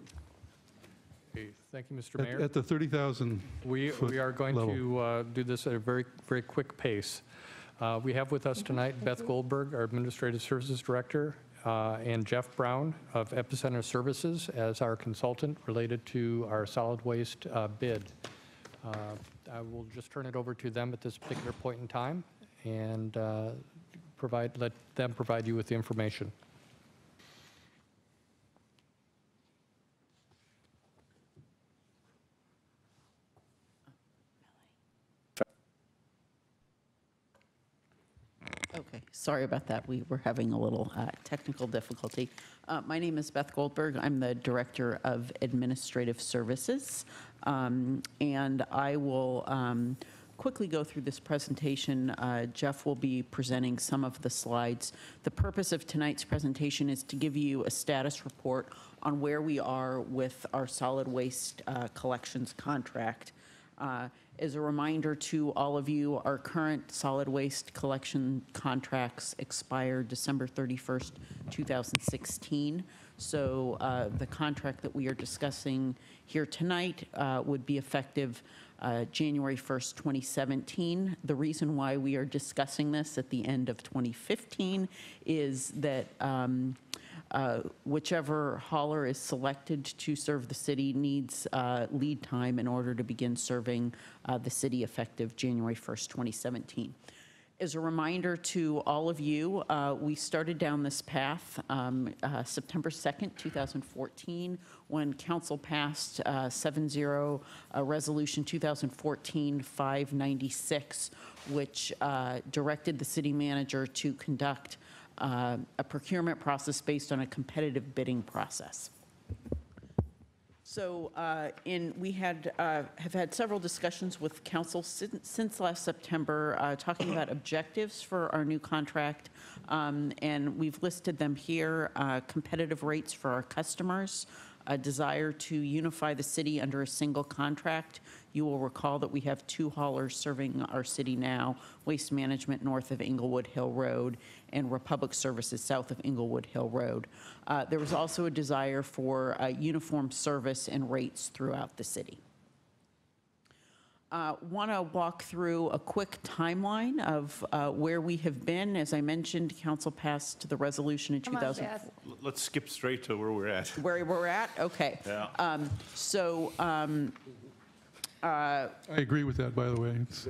Okay, Thank you, Mr. At- Mayor. At the 30,000 We, foot we are going level. to uh, do this at a very, very quick pace. Uh, We have with us tonight Beth Goldberg, our Administrative Services Director, uh, and Jeff Brown of Epicenter Services as our consultant related to our solid waste uh, bid. Uh, I will just turn it over to them at this particular point in time and uh, provide, let them provide you with the information. Okay, sorry about that. We were having a little uh, technical difficulty. Uh, My name is Beth Goldberg. I'm the Director of Administrative Services. Um, And I will um, quickly go through this presentation. Uh, Jeff will be presenting some of the slides. The purpose of tonight's presentation is to give you a status report on where we are with our solid waste uh, collections contract. Uh, As a reminder to all of you, our current solid waste collection contracts expire December 31st, 2016. So uh, the contract that we are discussing here tonight uh, would be effective uh, January 1st, 2017. The reason why we are discussing this at the end of 2015 is that um, uh, whichever hauler is selected to serve the city needs uh, lead time in order to begin serving uh, the city effective January 1st, 2017. As a reminder to all of you, uh, we started down this path um, uh, September 2nd, 2014, when council passed uh, 7-0 uh, Resolution 2014-596, which directed the city manager to conduct uh, a procurement process based on a competitive bidding process. So uh, in, we had, uh, have had several discussions with council sin- since last September, uh, talking about objectives for our new contract. Um, And we've listed them here, uh, competitive rates for our customers, a desire to unify the city under a single contract. You will recall that we have two haulers serving our city now, Waste Management north of Inglewood Hill Road and Republic Services south of Inglewood Hill Road. Uh, There was also a desire for uh, uniform service and rates throughout the city. Want to walk through a quick timeline of uh, where we have been. As I mentioned, council passed the resolution in Come on, 2000 Beth. Let's skip straight to where we're at. where we're at? Okay. Yeah. Um, So um, uh, I agree with that, by the way. It's-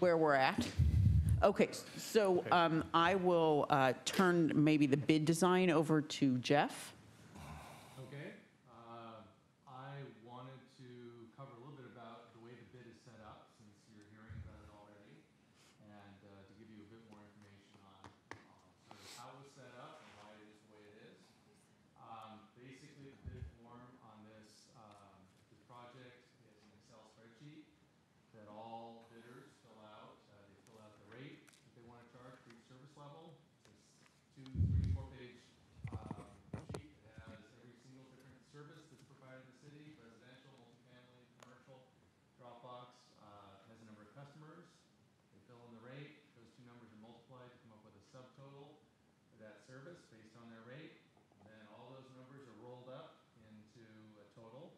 where we're at? Okay, so um, I will uh, turn maybe the bid design over to Jeff. Okay. uh, I wanted to cover a little bit about the way the bid is set up, since you're hearing about it already, and uh, to give you a bit more information on on sort of how it was set up and why it is the way it is. Um, Basically, the bid form on this, um, this project is an Excel spreadsheet that all bidders fill out. Uh, They fill out the rate that they want to charge for each service level. It's two, three, four-page um, sheet that has every single different service that's provided in the city, residential, multifamily, commercial. Dropbox uh, has a number of customers. They fill in the rate. Those two numbers are multiplied to come up with a subtotal for that service based on their rate. And then all those numbers are rolled up into a total.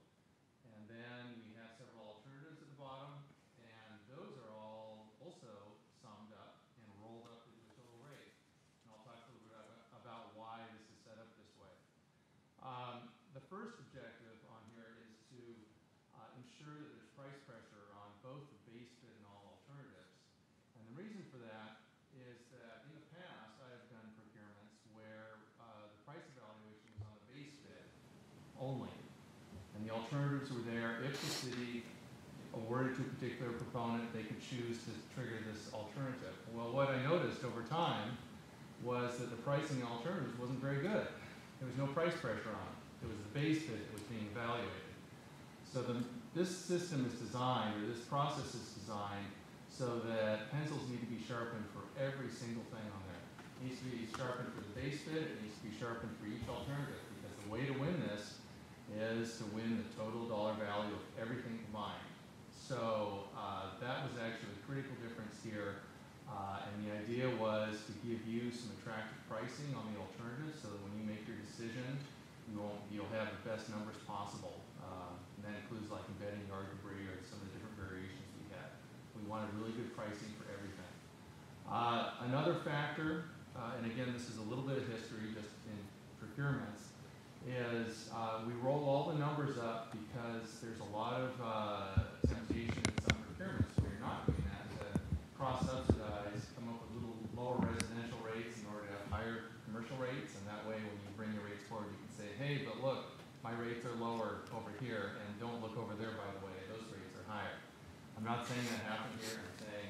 And then we have several alternatives at the bottom, and those are all also summed up and rolled up into a total rate. And I'll talk a little bit about, about why this is set up this way. Um, the first objective on here is to uh, ensure that there's price pressure on both the base bid and all alternatives. And the reason for that is that in the past, I have done procurements where uh, the price evaluation was on the base bid only. And the alternatives were there if the city awarded to a particular proponent, they could choose to trigger this alternative. Well, what I noticed over time was that the pricing alternatives wasn't very good. There was no price pressure on it. It was the base bid that was being evaluated. So the, this system is designed, or this process is designed, so that pencils need to be sharpened for every single thing on there. It needs to be sharpened for the base bid, it needs to be sharpened for each alternative, because the way to win this is to win the total dollar value of everything combined. So uh, that was actually the critical difference here. Uh, and the idea was to give you some attractive pricing on the alternatives so that when you make your decision, you you'll have the best numbers possible. Uh, and that includes like embedding yard debris or some of the different variations we had. We wanted really good pricing for everything. Uh, another factor, uh, and again, this is a little bit of history just in procurements, is uh, we roll all the numbers up because there's a lot of uh, temptation in some procurements. Where you're not doing that to cross-subsidize, come up with little lower residential rates in order to have higher commercial rates, and that way when you bring your rates forward, you can say, hey, but look, my rates are lower over here, and don't look over there, by the way, those rates are higher. I'm not saying that happened here, I'm saying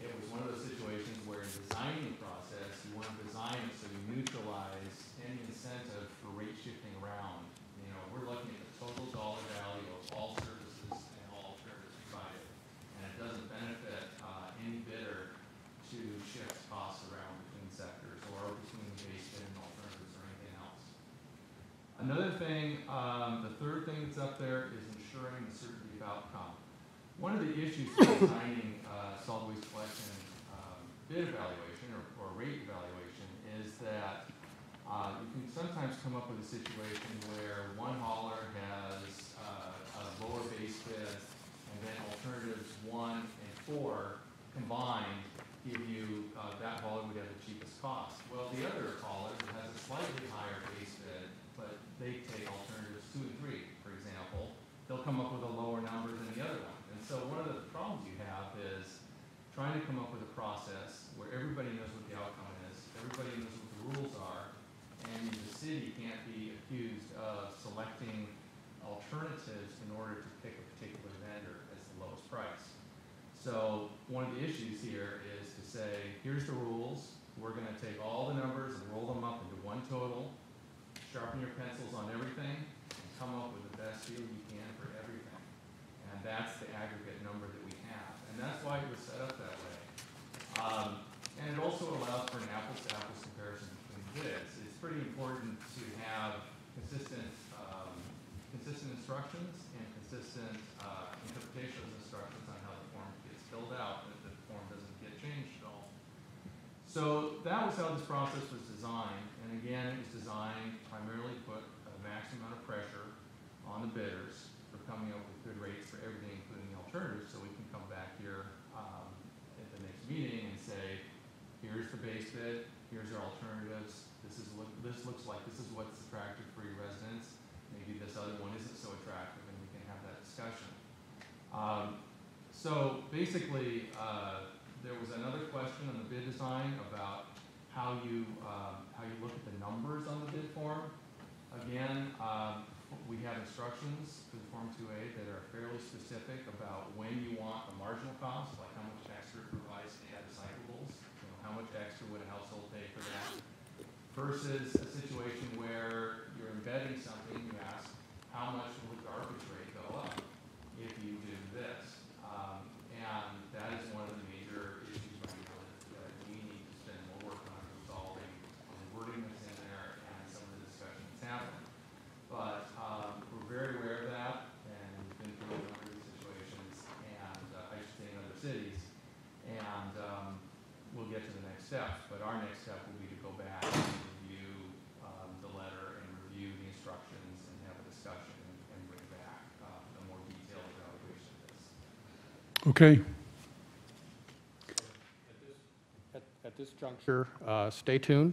it was one of those situations where in designing the process, you want to design it so you neutralize any incentive rate shifting around. You know, we're looking at the total dollar value of all services and all alternatives provided. And it doesn't benefit uh, any bidder to shift costs around between sectors or between base bid and alternatives or anything else. Another thing, um, the third thing that's up there is ensuring the certainty of outcome. One of the issues with designing uh, solid waste collection um, bid evaluation or, or rate evaluation is that uh, you can sometimes come up with a situation where one hauler has uh, a lower base bid and then alternatives one and four combined give you, uh, that hauler would have the cheapest cost. Well, the other hauler has a slightly higher base bid, but they take alternatives two and three, for example. They'll come up with a lower number than the other one. And so one of the problems you have is trying to come up with a process where everybody knows what the outcome is, everybody knows what the rules are, and the city can't be accused of selecting alternatives in order to pick a particular vendor as the lowest price. So one of the issues here is to say, here's the rules, we're gonna take all the numbers and roll them up into one total, sharpen your pencils on everything, and come up with the best deal you can for everything. And that's the aggregate number that we have, and that's why it was set up that way. Um, and it also allows for an apples-to-apples comparison between bids. Pretty important to have consistent, um, consistent instructions and consistent, uh, interpretation of instructions on how the form gets filled out, that the form doesn't get changed at all. So that was how this process was designed, and again, it was designed primarily to put a maximum amount of pressure on the bidders for coming up with good rates for everything, including the alternatives, so we can come back here um, at the next meeting and say, here's the base bid, here's our alternatives, this is what, this looks like, this is what's attractive for your residents, maybe this other one isn't so attractive, and we can have that discussion. Um, So basically, uh, there was another question on the bid design about how you, um, how you look at the numbers on the bid form. Again, um, we have instructions for the Form 2A that are fairly specific about when you want the marginal cost, like how much extra provides to add recyclables, you know, how much extra would a household pay for that, versus a situation where you're embedding something, you ask, how much will the garbage rate go up if you do this? Um, and that is one of the major issues right now that, that we need to spend more work on resolving, on the wording that's in there and some of the discussion that's happening. But, um, we're very aware of that, and we've been through a number of these situations, and, uh, I should say in other cities. And, um, we'll get to the next steps, but our next step will be to go back and review, um, the letter and review the instructions and have a discussion and, and bring back, uh, a more detailed evaluation of this. Okay. At at this juncture, uh, stay tuned.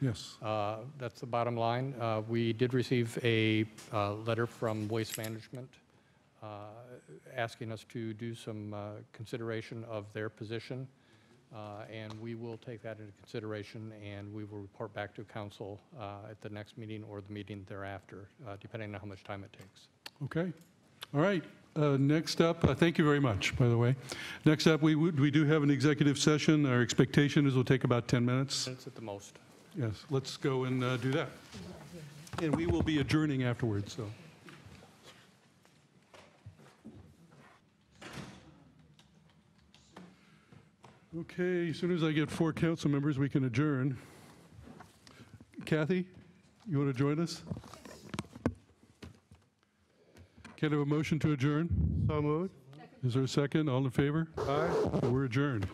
Yes. Uh, That's the bottom line. Uh, We did receive a uh, letter from Waste Management uh, asking us to do some uh, consideration of their position, uh, and we will take that into consideration, and we will report back to council uh, at the next meeting or the meeting thereafter, uh, depending on how much time it takes. Okay. All right. Uh, Next up, uh, thank you very much, by the way. Next up, we we do have an executive session. Our expectation is it'll take about 10 minutes. Minutes at the most. Yes, let's go and uh, do that. And we will be adjourning afterwards, so. Okay, as soon as I get four council members, we can adjourn. Kathy, you want to join us? Can I have a motion to adjourn? So moved. Is there a second? All in favor? Aye. We're adjourned.